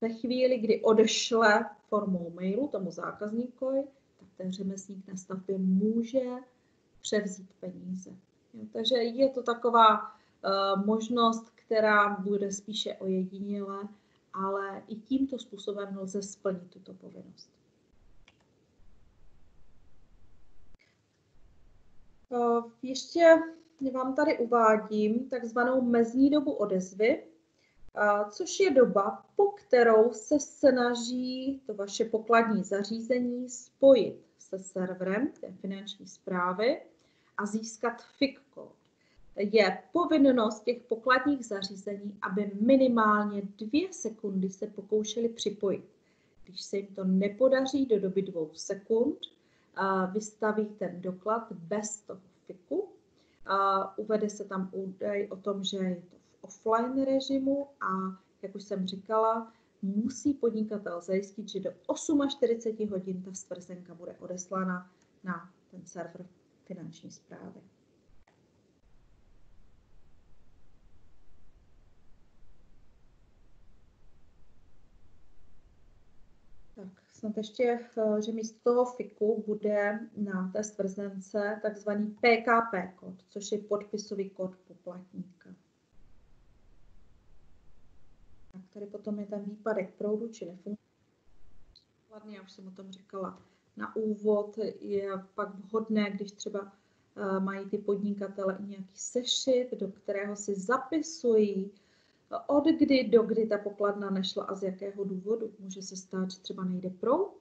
Ve chvíli, kdy odešle formou mailu tomu zákazníkovi, tak ten řemeslník na stavbě může převzít peníze. Jo, takže je to taková uh, možnost, která bude spíše ojedinělá, ale i tímto způsobem lze splnit tuto povinnost. Uh, ještě vám tady uvádím takzvanou mezní dobu odezvy, což je doba, po kterou se snaží to vaše pokladní zařízení spojit se serverem té finanční zprávy a získat FIC kód. Je povinnost těch pokladních zařízení, aby minimálně dvě sekundy se pokoušeli připojit. Když se jim to nepodaří do doby dvou sekund, vystaví ten doklad bez toho FICu. Uvede se tam údaj o tom, že je to offline režimu a, jak už jsem říkala, musí podnikatel zajistit, že do 48 hodin ta stvrzenka bude odeslána na ten server finanční zprávy. Tak snad ještě, eh, že místo toho FIKu bude na té stvrzence takzvaný PKP kód, což je podpisový kód poplatníka. Tak tady potom je ten výpadek proudu, či nefunguje. Já už jsem o tom říkala. Na úvod je pak vhodné, když třeba eh, mají ty podnikatele nějaký sešit, do kterého si zapisují, eh, od kdy do kdy ta pokladna nešla a z jakého důvodu. Může se stát, že třeba nejde prout,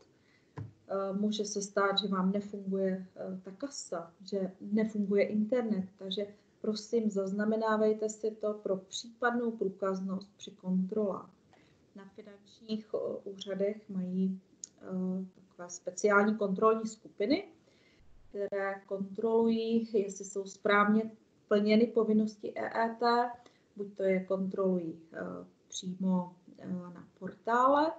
eh, může se stát, že vám nefunguje ta kasa, že nefunguje internet, takže Prosím, zaznamenávejte si to pro případnou průkaznost při kontrolách. Na finančních eh, úřadech mají eh, takové speciální kontrolní skupiny, které kontrolují, jestli jsou správně plněny povinnosti EET, buď to je kontrolují eh, přímo na portále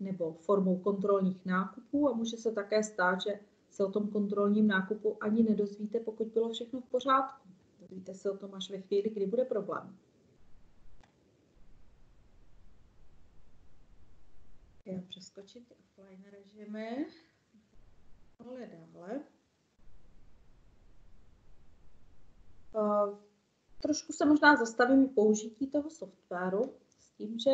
nebo formou kontrolních nákupů a může se také stát, že se o tom kontrolním nákupu ani nedozvíte, pokud bylo všechno v pořádku. Dozvíte se o tom až ve chvíli, kdy bude problém. Já přeskočím ty offline režimy. Ale dále. Uh, trošku se možná zastavím použití toho softwaru s tím, že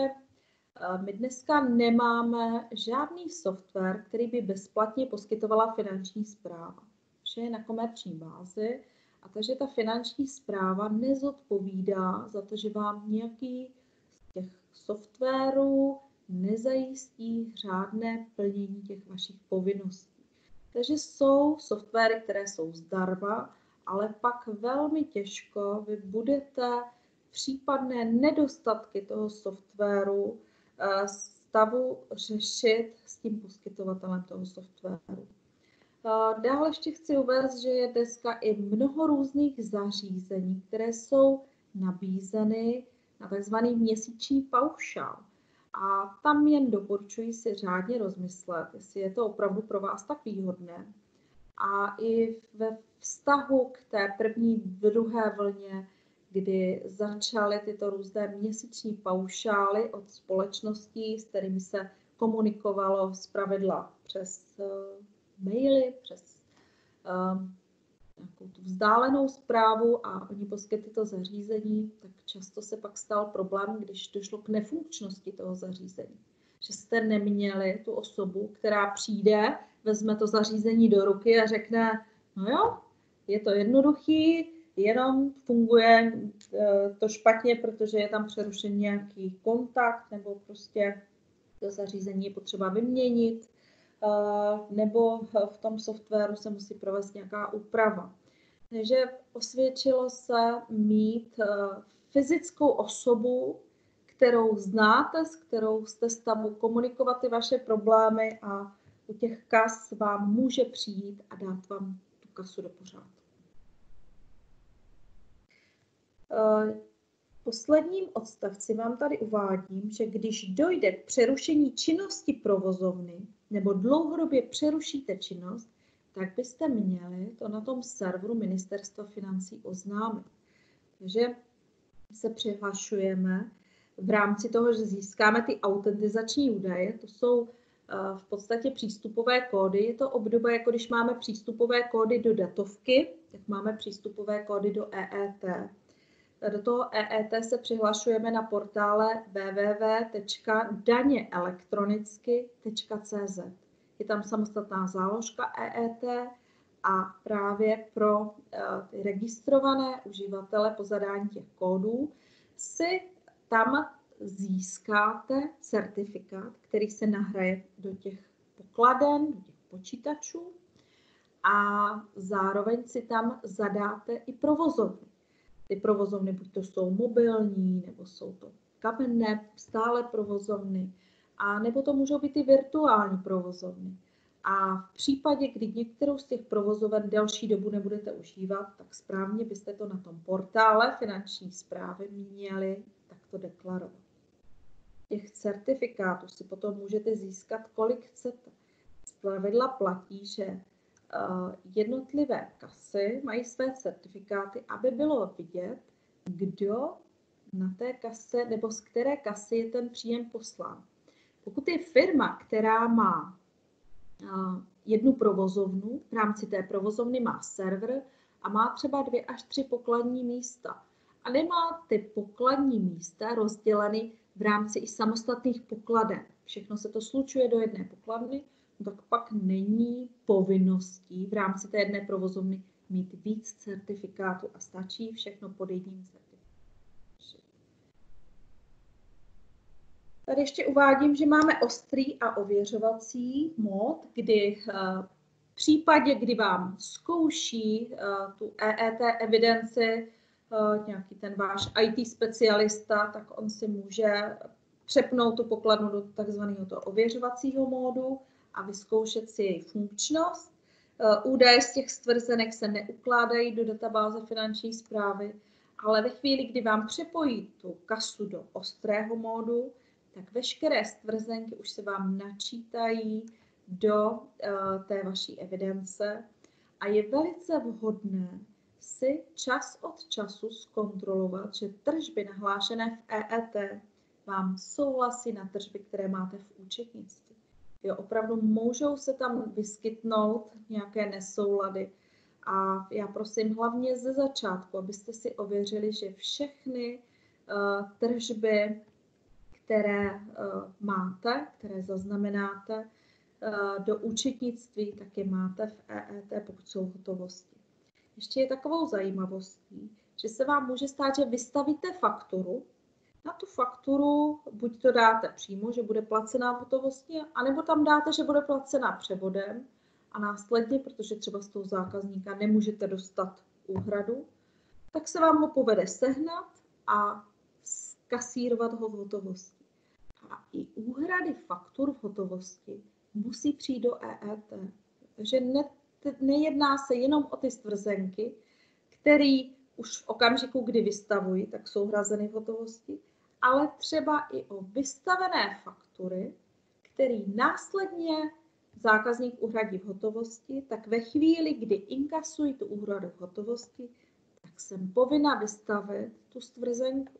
my dneska nemáme žádný software, který by bezplatně poskytovala finanční zpráva. Vše je na komerční bázi a takže ta finanční zpráva nezodpovídá za to, že vám nějaký z těch softwarů nezajistí řádné plnění těch vašich povinností. Takže jsou softwary, které jsou zdarma, ale pak velmi těžko vy budete případné nedostatky toho softwaru eh, stavu řešit s tím poskytovatelem toho softwaru. Dále ještě chci uvést, že je dneska i mnoho různých zařízení, které jsou nabízeny na tzv. měsíční paušál. A tam jen doporučuji si řádně rozmyslet, jestli je to opravdu pro vás tak výhodné. A i ve vztahu k té první, druhé vlně, kdy začaly tyto různé měsíční paušály od společností, s kterými se komunikovalo z pravidla přes eh, maily, přes um, nějakou tu vzdálenou zprávu a oni poskytli to zařízení, tak často se pak stal problém, když došlo k nefunkčnosti toho zařízení. Že jste neměli tu osobu, která přijde, vezme to zařízení do ruky a řekne, no jo, je to jednoduchý, jenom funguje eh, to špatně, protože je tam přerušen nějaký kontakt nebo prostě to zařízení je potřeba vyměnit nebo v tom softwaru se musí provést nějaká úprava. Takže osvědčilo se mít fyzickou osobu, kterou znáte, s kterou jste stavu komunikovat ty vaše problémy a u těch kas vám může přijít a dát vám tu kasu do pořádku. Eh, posledním odstavci vám tady uvádím, že když dojde k přerušení činnosti provozovny nebo dlouhodobě přerušíte činnost, tak byste měli to na tom serveru Ministerstva financí oznámit. Takže se přihlašujeme v rámci toho, že získáme ty autentizační údaje, to jsou eh, v podstatě přístupové kódy. Je to obdoba, jako když máme přístupové kódy do datovky, tak máme přístupové kódy do EET. Do toho EET se přihlašujeme na portále www.daněelektronicky.cz. Je tam samostatná záložka EET a právě pro uh, registrované uživatele po zadání těch kódů si tam získáte certifikát, který se nahraje do těch pokladen, do těch počítačů a zároveň si tam zadáte i provozovny. Ty provozovny buď to jsou mobilní, nebo jsou to kamenné stále provozovny, a nebo to můžou být i virtuální provozovny. A v případě, kdy některou z těch provozoven delší dobu nebudete užívat, tak správně byste to na tom portále finanční zprávy měli takto deklarovat. Těch certifikátů si potom můžete získat, kolik chcete. Z pravidla platí, že eh, jednotlivé kasy mají své certifikáty, aby bylo vidět, kdo na té kase nebo z které kasy je ten příjem poslán. Pokud je firma, která má jednu provozovnu, v rámci té provozovny má server a má třeba dvě až tři pokladní místa. A nemá ty pokladní místa rozděleny v rámci i samostatných pokladen. Všechno se to slučuje do jedné pokladny, no tak pak není povinností v rámci té jedné provozovny mít víc certifikátů a stačí všechno pod jedním certifikátem. Tady ještě uvádím, že máme ostrý a ověřovací mod, kdy eh, v případě, kdy vám zkouší eh, tu EET evidenci eh, nějaký ten váš IT specialista, tak on si může přepnout tu pokladnu do takzvaného toho ověřovacího módu a vyzkoušet si její funkčnost. Údaje z těch stvrzenek se neukládají do databáze finanční zprávy, ale ve chvíli, kdy vám přepojí tu kasu do ostrého módu, tak veškeré stvrzenky už se vám načítají do uh, té vaší evidence a je velice vhodné si čas od času zkontrolovat, že tržby nahlášené v EET vám souhlasí na tržby, které máte v účetnictví. Jo, opravdu můžou se tam vyskytnout nějaké nesoulady. A já prosím hlavně ze začátku, abyste si ověřili, že všechny uh, tržby které uh, máte, které zaznamenáte uh, do účetnictví, tak je máte v EET, pokud jsou hotovosti. Ještě je takovou zajímavostí, že se vám může stát, že vystavíte fakturu. Na tu fakturu buď to dáte přímo, že bude placená v hotovosti, anebo tam dáte, že bude placená převodem a následně, protože třeba z toho zákazníka nemůžete dostat úhradu, tak se vám ho povede sehnat a kasírovat ho v hotovosti a i úhrady faktur v hotovosti musí přijít do EET. Takže ne, nejedná se jenom o ty stvrzenky, které už v okamžiku, kdy vystavují, tak jsou hrazeny v hotovosti, ale třeba i o vystavené faktury, které následně zákazník uhradí v hotovosti, tak ve chvíli, kdy inkasují tu úhradu v hotovosti, tak jsem povinna vystavit tu stvrzenku.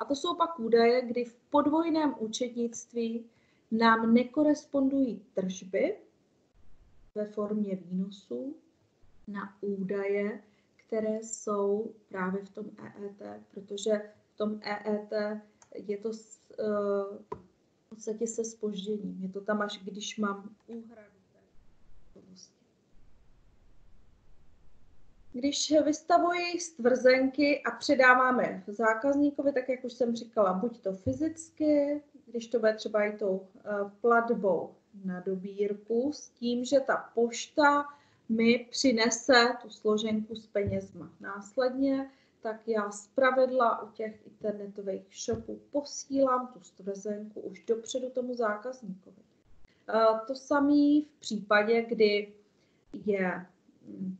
A to jsou pak údaje, kdy v podvojném účetnictví nám nekorespondují tržby ve formě výnosů na údaje, které jsou právě v tom EET, protože v tom EET je to eh, v podstatě se spožděním. Je to tam až když mám úhradu té když vystavuji stvrzenky a předáváme zákazníkovi, tak jak už jsem říkala, buď to fyzicky, když to bude třeba i tou eh, platbou na dobírku, s tím, že ta pošta mi přinese tu složenku s penězma. Následně tak já pravidla u těch internetových shopů posílám tu stvrzenku už dopředu tomu zákazníkovi. To samé v případě, kdy je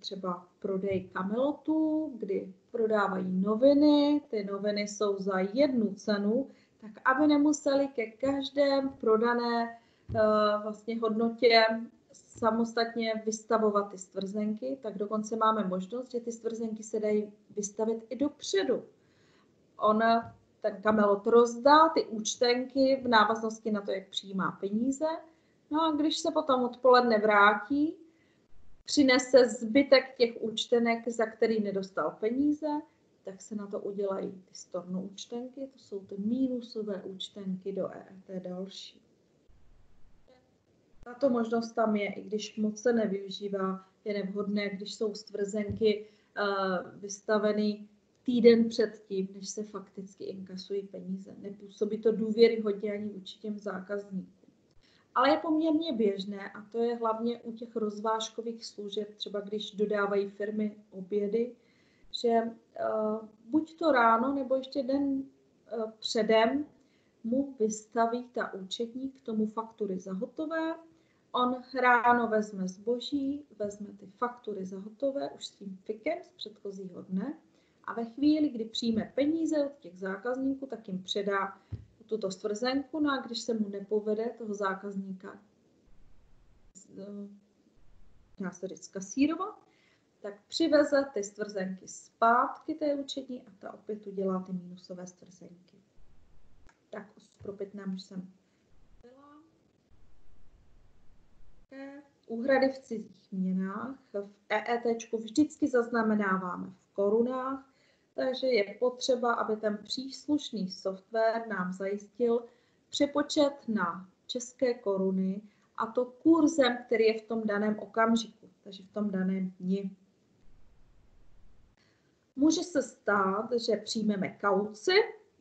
třeba prodej kamelotu, kdy prodávají noviny, ty noviny jsou za jednu cenu, tak aby nemuseli ke každém prodané vlastně hodnotě samostatně vystavovat ty stvrzenky, tak dokonce máme možnost, že ty stvrzenky se dají vystavit i dopředu. On, ten kamelot rozdá ty účtenky v návaznosti na to, jak přijímá peníze. No a když se potom odpoledne vrátí, přinese zbytek těch účtenek, za který nedostal peníze, tak se na to udělají ty storno účtenky, to jsou ty mínusové účtenky do EET další. Tato možnost tam je, i když moc se nevyužívá, je nevhodné, když jsou stvrzenky uh, vystaveny týden před tím, než se fakticky inkasují peníze. Nepůsobí to důvěryhodně ani vůči těm zákazníkům. Ale je poměrně běžné, a to je hlavně u těch rozvážkových služeb, třeba když dodávají firmy obědy, že uh, buď to ráno, nebo ještě den uh, předem mu vystaví ta účetní k tomu faktury za hotové. On ráno vezme zboží, vezme ty faktury za hotové už s tím fikem z předchozího dne a ve chvíli, kdy přijme peníze od těch zákazníků, tak jim předá tuto stvrzenku, no a když se mu nepovede toho zákazníka dá se říct kasírovat, tak přiveze ty stvrzenky zpátky té účetní a ta opět udělá ty minusové stvrzenky. Tak s propitném už jsem úhrady v cizích měnách. V EET vždycky zaznamenáváme v korunách, takže je potřeba, aby ten příslušný software nám zajistil přepočet na české koruny a to kurzem, který je v tom daném okamžiku, takže v tom daném dni. Může se stát, že přijmeme kauci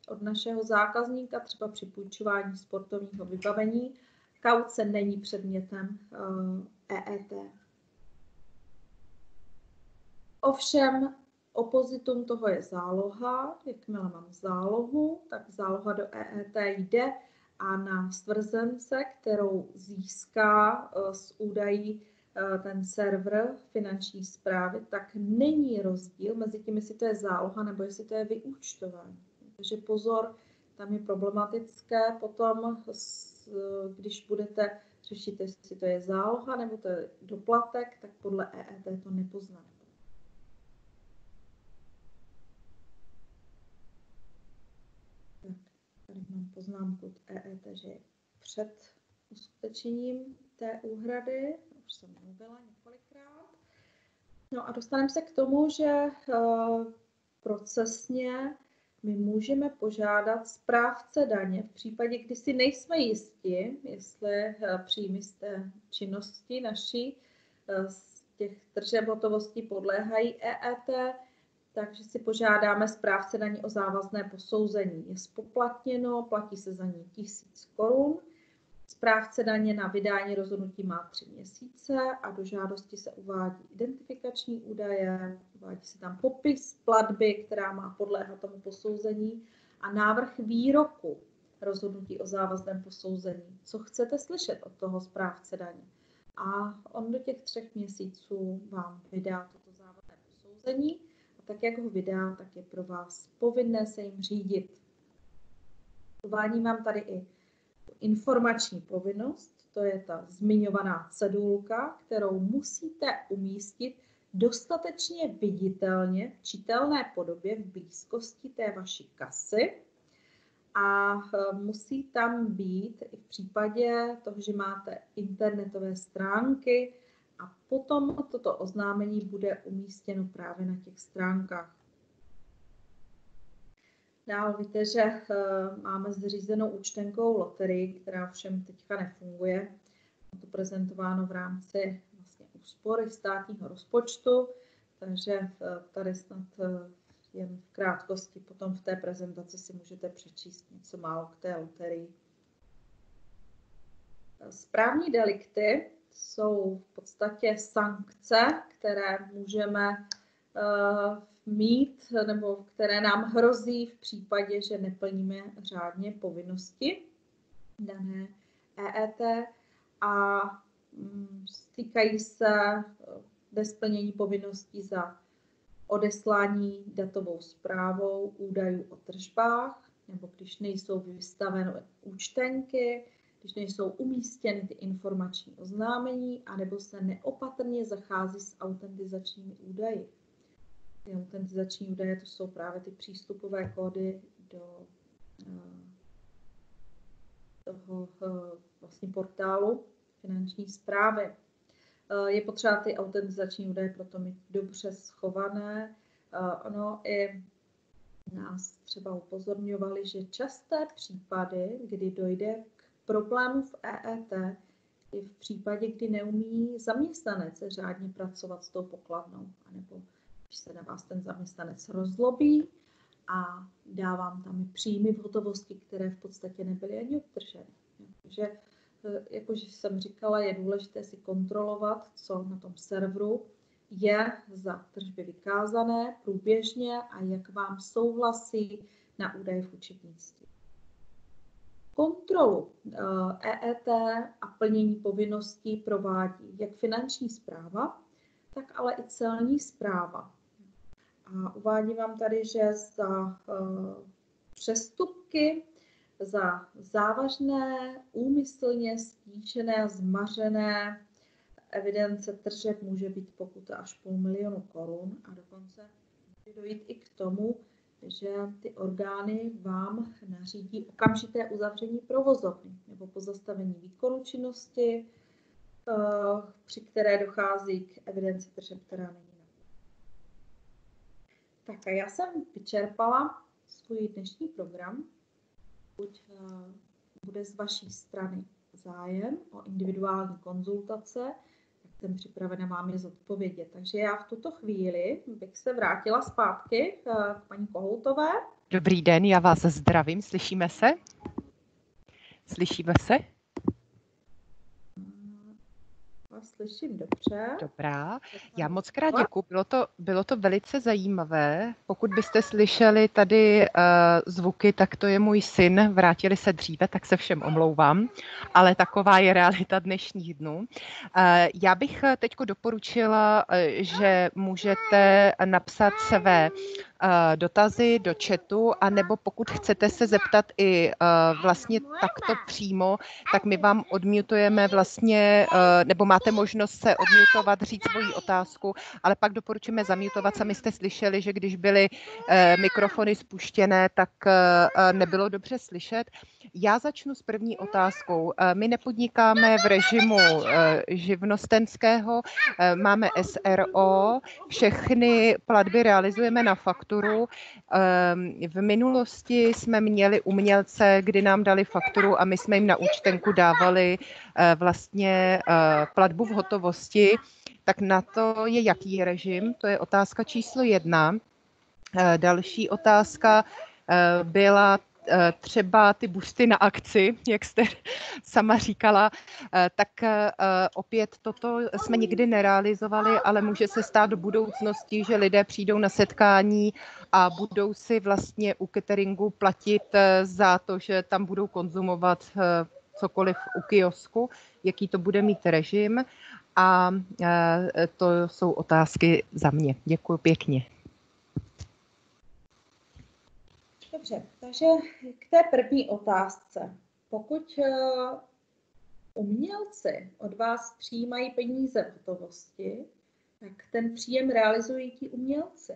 od našeho zákazníka, třeba při půjčování sportovního vybavení, Kauce není předmětem EET. Eh, e Ovšem opozitum toho je záloha. Jakmile mám zálohu, tak záloha do EET jde a na stvrzence, kterou získá z eh, údají eh, ten server finanční zprávy, tak není rozdíl mezi tím, jestli to je záloha nebo jestli to je vyúčtování. Takže pozor, tam je problematické potom když budete řešit, jestli to je záloha nebo to je doplatek, tak podle EET to nepoznáte. Tak, tady mám poznámku od EET, že před uskutečením té úhrady, už jsem mluvila několikrát. No a dostaneme se k tomu, že uh, procesně my můžeme požádat správce daně v případě, kdy si nejsme jisti, jestli eh, příjmy z té činnosti naší eh, z těch tržeb hotovosti podléhají EET, takže si požádáme správce daní o závazné posouzení. Je spoplatněno, platí se za ní tisíc korun Správce daně na vydání rozhodnutí má tři měsíce a do žádosti se uvádí identifikační údaje, uvádí se tam popis platby, která má podléhat tomu posouzení a návrh výroku rozhodnutí o závazném posouzení. Co chcete slyšet od toho správce daně? A on do těch třech měsíců vám vydá toto závazné posouzení tak, jak ho vydá, tak je pro vás povinné se jim řídit. Uvádím vám tady i informační povinnost, to je ta zmiňovaná cedulka, kterou musíte umístit dostatečně viditelně v čitelné podobě v blízkosti té vaší kasy a e, musí tam být i v případě toho, že máte internetové stránky a potom toto oznámení bude umístěno právě na těch stránkách. Dál víte, že eh, máme zřízenou účtenkou loterii, která všem teďka nefunguje. Je to prezentováno v rámci vlastně úspory státního rozpočtu, takže eh, tady snad eh, jen v krátkosti potom v té prezentaci si můžete přečíst něco málo k té loterii. Správní delikty jsou v podstatě sankce, které můžeme mít nebo které nám hrozí v případě, že neplníme řádně povinnosti dané EET a mm, stýkají se bez splnění povinností za odeslání datovou zprávou údajů o tržbách, nebo když nejsou vystaveny účtenky, když nejsou umístěny ty informační oznámení, anebo se neopatrně zachází s autentizačními údaji. Ty autentizační údaje to jsou právě ty přístupové kódy do eh, toho eh, vlastně portálu finanční zprávy. Eh, je potřeba ty autentizační údaje proto mít dobře schované. Ono i nás třeba upozorňovali, že časté případy, kdy dojde k problému v EET, je v případě, kdy neumí zaměstnanec řádně pracovat s tou pokladnou, anebo když se na vás ten zaměstnanec rozlobí a dá vám tam příjmy v hotovosti, které v podstatě nebyly ani obtrženy. Takže, eh, jakože jsem říkala, je důležité si kontrolovat, co na tom serveru je za tržby vykázané průběžně a jak vám souhlasí na údaje v účetnictví. Kontrolu EET eh, e a plnění povinností provádí jak finanční zpráva, tak ale i celní zpráva. A uvádím vám tady, že za uh, přestupky, za závažné, úmyslně stíčené zmařené evidence tržeb může být pokuta až půl milionu korun a dokonce může dojít i k tomu, že ty orgány vám nařídí okamžité uzavření provozovny nebo pozastavení výkonu činnosti, eh, při které dochází k evidenci tržeb, která není tak a já jsem vyčerpala svůj dnešní program. Pokud uh, bude z vaší strany zájem o individuální konzultace, jsem připravena vám je zodpovědět. Takže já v tuto chvíli bych se vrátila zpátky k, eh, k paní Kohoutové. Dobrý den, já vás zdravím, slyšíme se? Slyšíme se? Vás slyším dobře. Dobrá, já moc krát děkuji, bylo to, bylo to velice zajímavé. Pokud byste slyšeli tady uh, zvuky, tak to je můj syn, vrátili se dříve, tak se všem omlouvám, ale taková je realita dnešních dnů. Uh, já bych teď doporučila, uh, že můžete napsat své Eh, dotazy do chatu, a nebo pokud chcete se zeptat i eh, vlastně takto přímo, tak my vám odmutujeme vlastně, eh, nebo máte možnost se odmutovat, říct svoji otázku, ale pak doporučíme zamutovat. Sami jste slyšeli, že když byly mikrofony spuštěné, tak nebylo dobře slyšet. Já začnu s první otázkou. My nepodnikáme v režimu živnostenského, máme SRO, všechny platby realizujeme na faktu fakturu. Ehm, v minulosti jsme měli umělce, kdy nám dali fakturu a my jsme jim na účtenku dávali eh, vlastně eh, platbu v hotovosti. Tak na to je jaký režim? To je otázka číslo jedna. Eh, další otázka byla třeba ty buřty na akci, jak jste sama říkala, eh, tak eh, opět toto jsme nikdy nerealizovali, ale může se stát do budoucnosti, že lidé přijdou na setkání a budou si vlastně u cateringu platit za to, že tam budou konzumovat cokoliv u kiosku, jaký to bude mít režim. A to jsou otázky za mě. Děkuji pěkně. Dobře, takže k té první otázce. Pokud uh, umělci od vás přijímají peníze v hotovosti, tak ten příjem realizují ti umělci.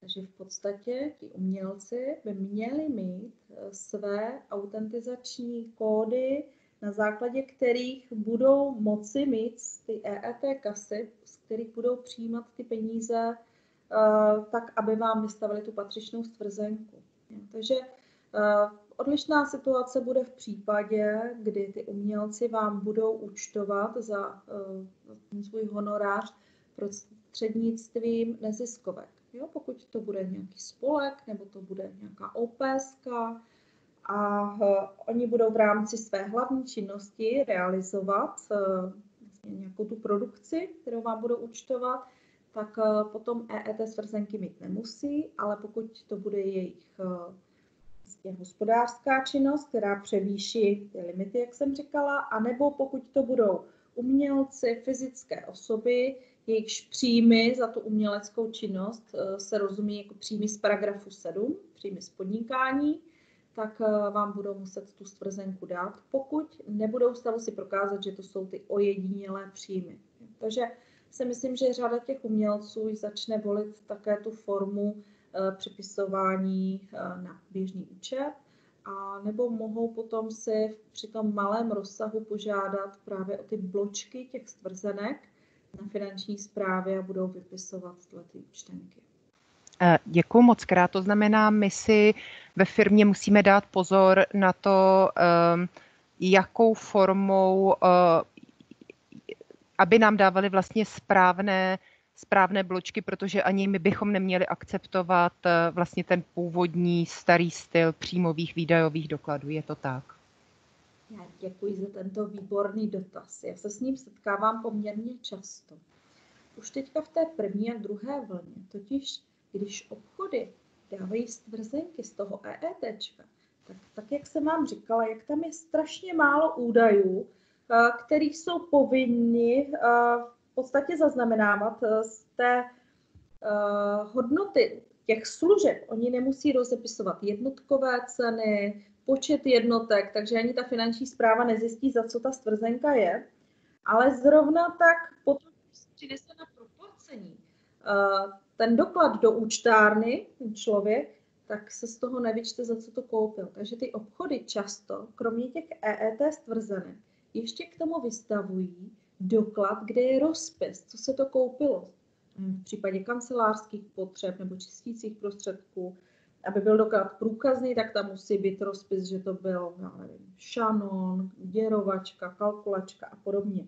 Takže v podstatě ti umělci by měli mít eh, své autentizační kódy, na základě kterých budou moci mít ty EET kasy, z kterých budou přijímat ty peníze, uh, tak aby vám vystavili tu patřičnou stvrzenku. Takže eh, odlišná situace bude v případě, kdy ty umělci vám budou účtovat za uh, svůj honorář prostřednictvím neziskovek. Jo, pokud to bude nějaký spolek nebo to bude nějaká OPSK a uh, oni budou v rámci své hlavní činnosti realizovat vlastně nějakou tu produkci, kterou vám budou účtovat, tak uh, potom EET svrzenky mít nemusí, ale pokud to bude jejich čistě hospodářská činnost, která převýší ty limity, jak jsem říkala, anebo pokud to budou umělci, fyzické osoby, jejichž příjmy za tu uměleckou činnost eh, se rozumí jako příjmy z paragrafu 7, příjmy z podnikání, tak eh, vám budou muset tu stvrzenku dát, pokud nebudou stavu si prokázat, že to jsou ty ojedinělé příjmy. Takže si myslím, že řada těch umělců začne volit také tu formu eh, připisování na běžný účet, a nebo mohou potom si při tom malém rozsahu požádat právě o ty bločky těch stvrzenek, na finanční správě a budou vypisovat ty účtenky. Eh, Děkuji moc krát. To znamená, my si ve firmě musíme dát pozor na to, jakou formou, eh, aby nám dávali vlastně správné, správné bločky, protože ani my bychom neměli akceptovat eh, vlastně ten původní starý styl příjmových výdajových dokladů. Je to tak? Já děkuji za tento výborný dotaz. Já se s ním setkávám poměrně často. Už teďka v té první a druhé vlně, totiž když obchody dávají stvrzenky z toho EET, tak, tak jak jsem vám říkala, jak tam je strašně málo údajů, eh, které jsou povinni eh, v podstatě zaznamenávat eh, z té hodnoty těch služeb. Oni nemusí rozepisovat jednotkové ceny, počet jednotek, takže ani ta finanční zpráva nezjistí, za co ta stvrzenka je. Ale zrovna tak potom, se přinese na proplacení uh, ten doklad do účtárny, ten člověk, tak se z toho nevyčte, za co to koupil. Takže ty obchody často, kromě těch EET stvrzenek, ještě k tomu vystavují doklad, kde je rozpis, co se to koupilo. V případě kancelářských potřeb nebo čistících prostředků, aby byl doklad průkazný, tak tam musí být rozpis, že to byl, nevím, šanon, děrovačka, kalkulačka a podobně.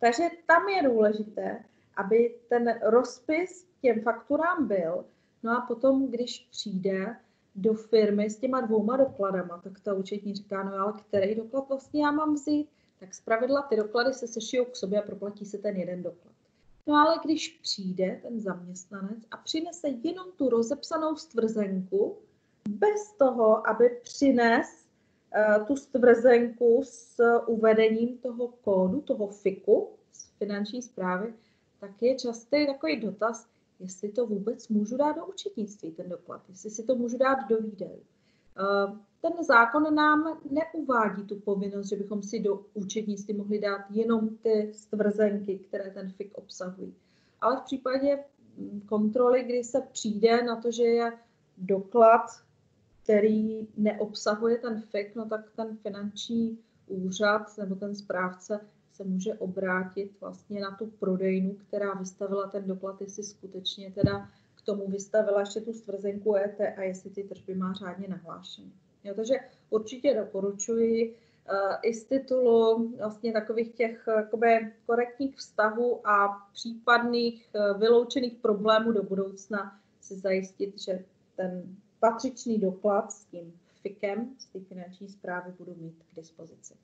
Takže tam je důležité, aby ten rozpis těm fakturám byl, no a potom, když přijde do firmy s těma dvouma dokladama, tak ta účetní říká, no ale který doklad vlastně já mám vzít? Tak zpravidla ty doklady se sešijou k sobě a proplatí se ten jeden doklad. No ale když přijde ten zaměstnanec a přinese jenom tu rozepsanou stvrzenku, bez toho, aby přines uh, tu stvrzenku s uvedením toho kódu, toho FIKu z finanční zprávy, tak je častý takový dotaz, jestli to vůbec můžu dát do účetnictví, ten doklad, jestli si to můžu dát do výdajů. Uh, ten zákon nám neuvádí tu povinnost, že bychom si do účetnictví mohli dát jenom ty stvrzenky, které ten FIK obsahují. Ale v případě kontroly, kdy se přijde na to, že je doklad, který neobsahuje ten FIK, no tak ten finanční úřad nebo ten správce se může obrátit vlastně na tu prodejnu, která vystavila ten doklad, jestli skutečně teda k tomu vystavila ještě tu stvrzenku ET a jestli ty tržby má řádně nahlášené. Jo, takže určitě doporučuji uh, i z titulu vlastně takových těch jakoby, korektních vztahů a případných uh, vyloučených problémů do budoucna si zajistit, že ten patřičný doklad s tím FIKem, z té finanční zprávy budu mít k dispozici.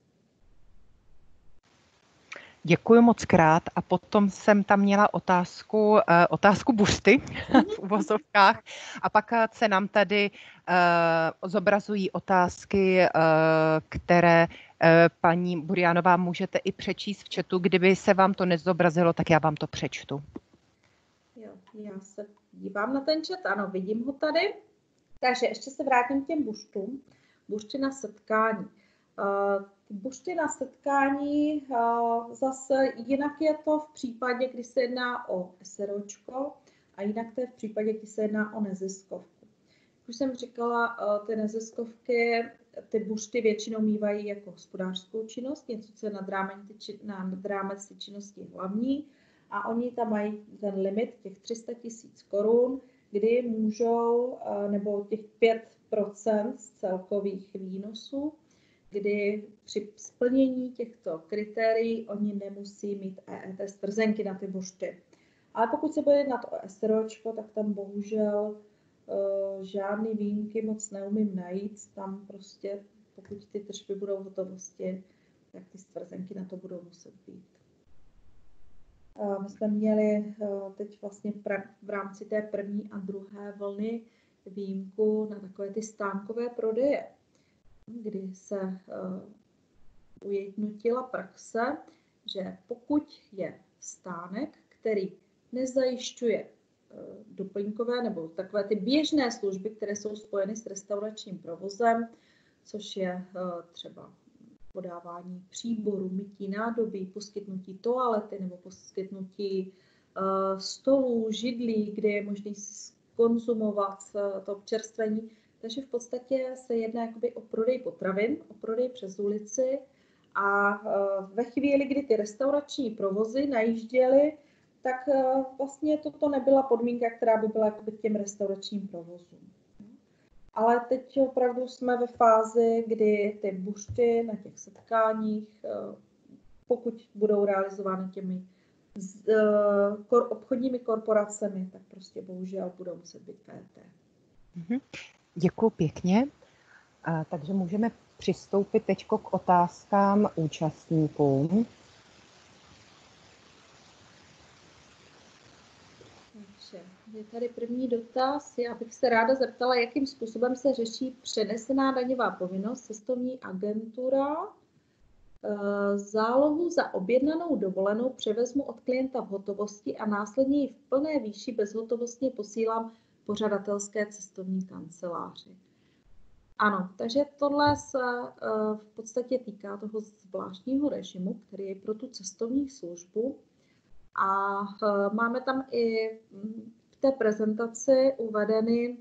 Děkuji moc krát a potom jsem tam měla otázku, uh, otázku bušty v uvozovkách a pak eh, se nám tady uh, zobrazují otázky, které paní Burianová můžete i přečíst v chatu. Kdyby se vám to nezobrazilo, tak já vám to přečtu. Jo, já se dívám na ten chat, ano, vidím ho tady. Takže ještě se vrátím k těm buštům. Bušty na setkání. Bušty na setkání, zase jinak je to v případě, kdy se jedná o SROčko a jinak to je v případě, kdy se jedná o neziskovku. Už jsem říkala, ty neziskovky, ty bušty většinou mývají jako hospodářskou činnost, něco, co je nad rámec ty činnosti hlavní a oni tam mají ten limit těch 300 tisíc korun, kdy můžou, nebo těch 5% z celkových výnosů, kdy při splnění těchto kritérií oni nemusí mít EET stvrzenky na ty bušty. Ale pokud se bude jednat o SROčko, tak tam bohužel uh, žádný výjimky moc neumím najít. Tam prostě, pokud ty tržby budou v hotovosti, tak ty stvrzenky na to budou muset být. Uh, my jsme měli uh, teď vlastně v rámci té první a druhé vlny výjimku na takové ty stánkové prodeje, kdy se uh, ujednotila praxe, že pokud je stánek, který nezajišťuje uh, doplňkové nebo takové ty běžné služby, které jsou spojeny s restauračním provozem, což je uh, třeba podávání příboru, mytí nádobí, poskytnutí toalety nebo poskytnutí stolů, židlí, kde je možné konzumovat to občerstvení. Takže v podstatě se jedná jakoby o prodej potravin, o prodej přes ulici a uh, ve chvíli, kdy ty restaurační provozy najížděly, tak vlastně toto nebyla podmínka, která by byla jakoby k těm restauračním provozům. Ale teď opravdu jsme ve fázi, kdy ty bušty na těch setkáních, eh, pokud budou realizovány těmi eh, obchodními korporacemi, tak prostě bohužel budou muset být PET. Mhm. Děkuji pěkně. A, takže můžeme přistoupit teď k otázkám účastníkům. Je tady první dotaz. Já bych se ráda zeptala, jakým způsobem se řeší přenesená daňová povinnost cestovní agentura. Eh, zálohu za objednanou dovolenou převezmu od klienta v hotovosti a následně ji v plné výši bezhotovostně posílám pořadatelské cestovní kanceláři. Ano, takže tohle se eh, v podstatě týká toho zvláštního režimu, který je pro tu cestovní službu. A eh, máme tam i hm, té prezentaci uvedeny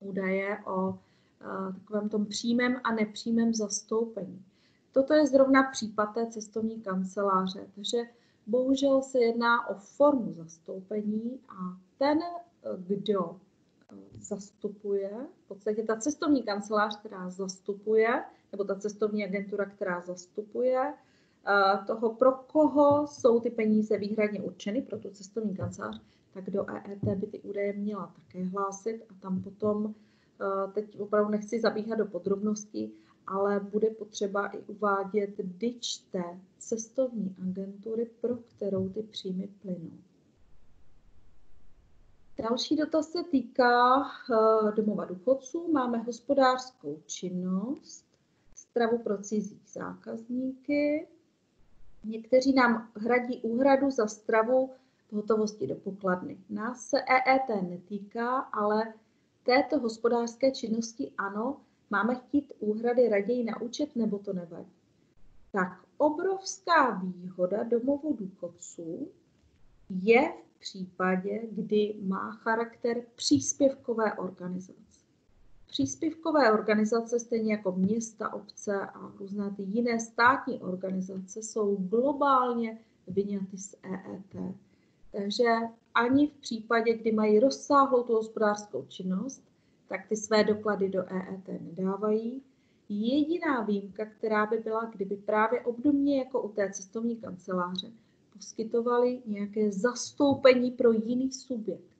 údaje o uh, takovém tom přímém a nepřímém zastoupení. Toto je zrovna případ té cestovní kanceláře, takže bohužel se jedná o formu zastoupení a ten, kdo eh, zastupuje, v podstatě ta cestovní kancelář, která zastupuje, nebo ta cestovní agentura, která zastupuje, eh, toho, pro koho jsou ty peníze výhradně určeny, pro tu cestovní kancelář, tak do EET by ty údaje měla také hlásit a tam potom, eh, teď opravdu nechci zabíhat do podrobností, ale bude potřeba i uvádět té cestovní agentury, pro kterou ty příjmy plynou. Další dotaz se týká eh, domova důchodců. Máme hospodářskou činnost, stravu pro cizí zákazníky. Někteří nám hradí úhradu za stravu hotovosti do pokladny. Nás se EET netýká, ale této hospodářské činnosti ano, máme chtít úhrady raději na účet nebo to nevadí. Tak obrovská výhoda domovu důchodců je v případě, kdy má charakter příspěvkové organizace. Příspěvkové organizace, stejně jako města, obce a různé ty jiné státní organizace, jsou globálně vyňaty z EET. Takže ani v případě, kdy mají rozsáhlou tu hospodářskou činnost, tak ty své doklady do EET nedávají. Jediná výjimka, která by byla, kdyby právě obdobně jako u té cestovní kanceláře poskytovali nějaké zastoupení pro jiný subjekt.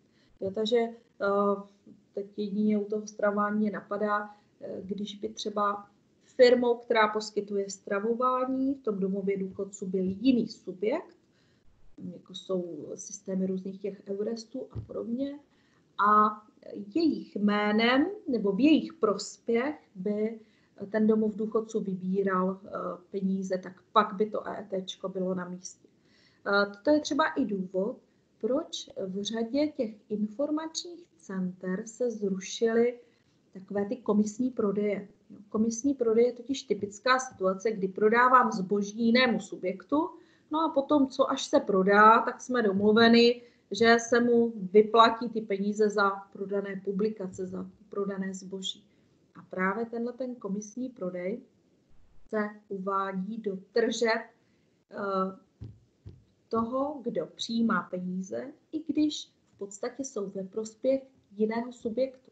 Jo, takže uh, teď jedině u toho stravování napadá, uh, když by třeba firmou, která poskytuje stravování v tom domově důchodců byl jiný subjekt, jako jsou systémy různých těch Eurestů a podobně. A jejich jménem nebo v jejich prospěch by ten domov důchodců vybíral eh, peníze, tak pak by to EET bylo na místě. To je třeba i důvod, proč v řadě těch informačních center se zrušily takové ty komisní prodeje. Komisní prodej je totiž typická situace, kdy prodávám zboží jinému subjektu, No a potom, co až se prodá, tak jsme domluveni, že se mu vyplatí ty peníze za prodané publikace, za prodané zboží. A právě tenhle ten komisní prodej se uvádí do tržeb eh, toho, kdo přijímá peníze, i když v podstatě jsou ve prospěch jiného subjektu.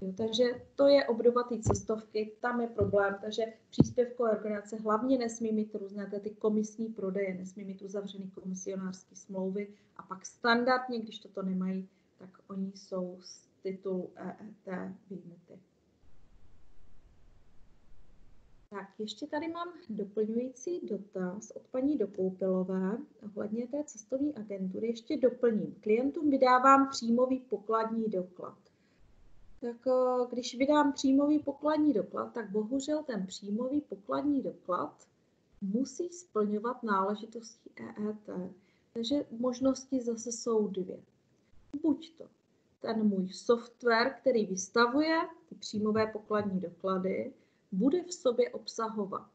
Jo, takže to je obdoba té cestovky, tam je problém, takže příspěvkové organizace hlavně nesmí mít různé ty komisní prodeje, nesmí mít uzavřený komisionářské smlouvy a pak standardně, když toto nemají, tak oni jsou z titulu EET výjimuty. Tak, ještě tady mám doplňující dotaz od paní Dokoupilové ohledně té cestovní agentury. Ještě doplním. Klientům vydávám příjmový pokladní doklad. tak eh, když vydám příjmový pokladní doklad, tak bohužel ten příjmový pokladní doklad musí splňovat náležitosti EET. Takže možnosti zase jsou dvě. Buď to ten můj software, který vystavuje ty příjmové pokladní doklady, bude v sobě obsahovat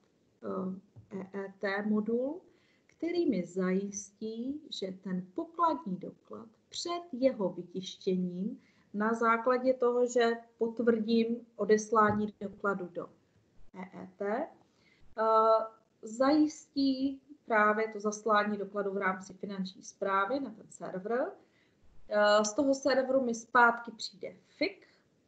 EET eh, e modul, který mi zajistí, že ten pokladní doklad před jeho vytištěním na základě toho, že potvrdím odeslání dokladu do EET, eh, zajistí právě to zaslání dokladu v rámci finanční zprávy na ten server. Eh, z toho serveru mi zpátky přijde FIC,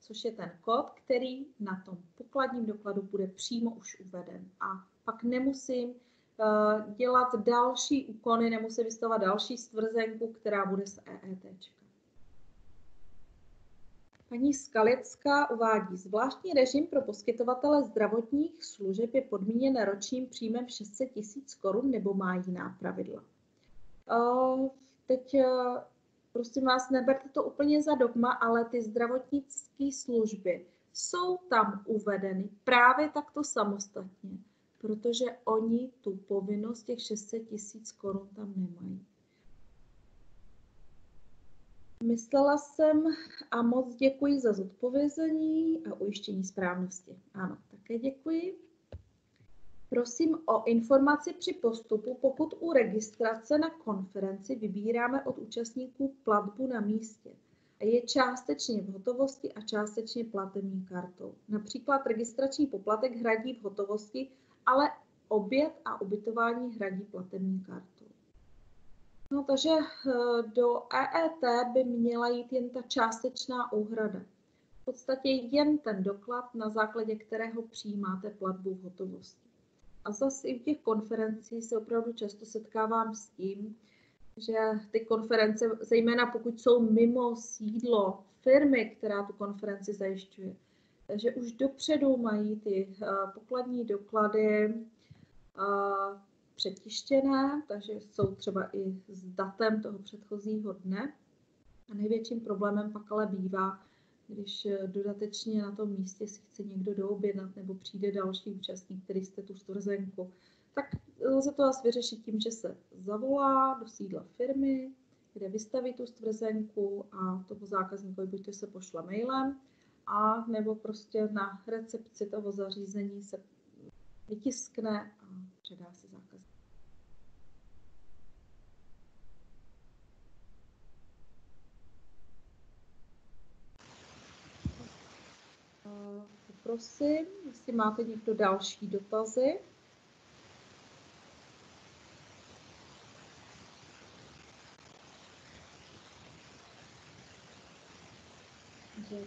což je ten kód, který na tom pokladním dokladu bude přímo už uveden. A pak nemusím uh, dělat další úkony, nemusím vystavovat další stvrzenku, která bude z EET. Paní Skalická uvádí, zvláštní režim pro poskytovatele zdravotních služeb je podmíněn ročním příjmem 600 tisíc korun nebo má jiná pravidla. Uh, teď uh, prosím vás, neberte to úplně za dogma, ale ty zdravotnické služby jsou tam uvedeny právě takto samostatně, protože oni tu povinnost těch 600 tisíc korun tam nemají. Myslela jsem a moc děkuji za zodpovězení a ujištění správnosti. Ano, také děkuji. Prosím o informaci při postupu, pokud u registrace na konferenci vybíráme od účastníků platbu na místě a je částečně v hotovosti a částečně platební kartou. Například registrační poplatek hradí v hotovosti, ale oběd a ubytování hradí platební kartou. No, takže eh, do EET by měla jít jen ta částečná úhrada. V podstatě jen ten doklad, na základě kterého přijímáte platbu v hotovosti. A zase i u těch konferencí se opravdu často setkávám s tím, že ty konference, zejména pokud jsou mimo sídlo firmy, která tu konferenci zajišťuje, že už dopředu mají ty uh, pokladní doklady uh, přetištěné, takže jsou třeba i s datem toho předchozího dne. A největším problémem pak ale bývá, když eh, dodatečně na tom místě si chce někdo doobjednat nebo přijde další účastník, který jste tu stvrzenku, tak lze to asi vyřešit tím, že se zavolá do sídla firmy, kde vystaví tu stvrzenku a toho zákazníkovi buď to se pošle mailem, a nebo prostě na recepci toho zařízení se vytiskne a předá se zákazník. Poprosím, jestli máte někdo další dotazy.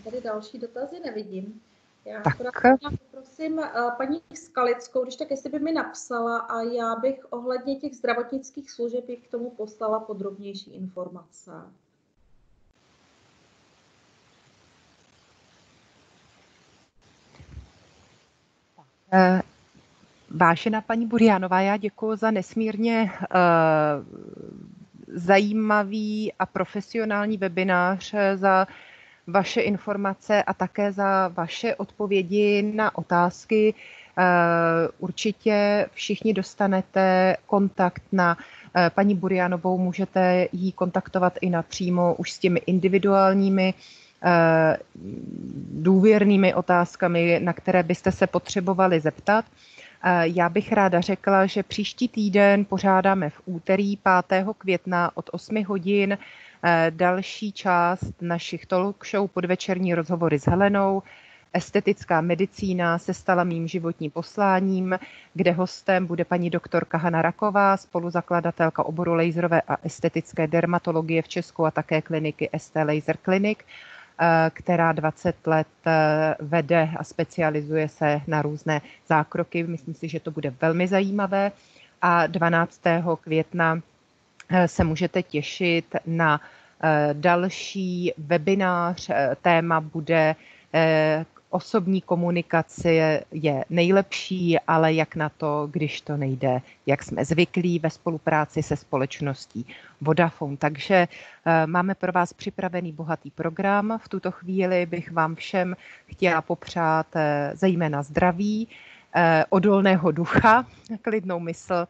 Tady další dotazy nevidím. Já tak. poprosím uh, paní Skalickou, když tak jestli by mi napsala a já bych ohledně těch zdravotnických služeb k tomu poslala podrobnější informace. Vážená paní Burianová, já děkuji za nesmírně uh, zajímavý a profesionální webinář, eh, za vaše informace a také za vaše odpovědi na otázky. Určitě všichni dostanete kontakt na paní Burianovou, můžete jí kontaktovat i napřímo už s těmi individuálními Eh, důvěrnými otázkami, na které byste se potřebovali zeptat. Eh, já bych ráda řekla, že příští týden pořádáme v úterý 5. května od 8 hodin eh, další část našich talk show podvečerní rozhovory s Helenou. Estetická medicína se stala mým životním posláním, kde hostem bude paní doktorka Hana Raková, spoluzakladatelka oboru laserové a estetické dermatologie v Česku a také kliniky ST Laser Clinic Eh, která 20 let eh, vede a specializuje se na různé zákroky. Myslím si, že to bude velmi zajímavé. A 12. května eh, se můžete těšit na další webinář. Téma bude osobní komunikace je nejlepší, ale jak na to, když to nejde, jak jsme zvyklí ve spolupráci se společností Vodafone. Takže eh, máme pro vás připravený bohatý program. V tuto chvíli bych vám všem chtěla popřát eh, zejména zdraví, eh, odolného ducha, klidnou mysl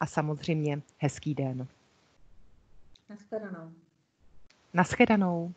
a samozřejmě hezký den. Naschledanou. Naschledanou.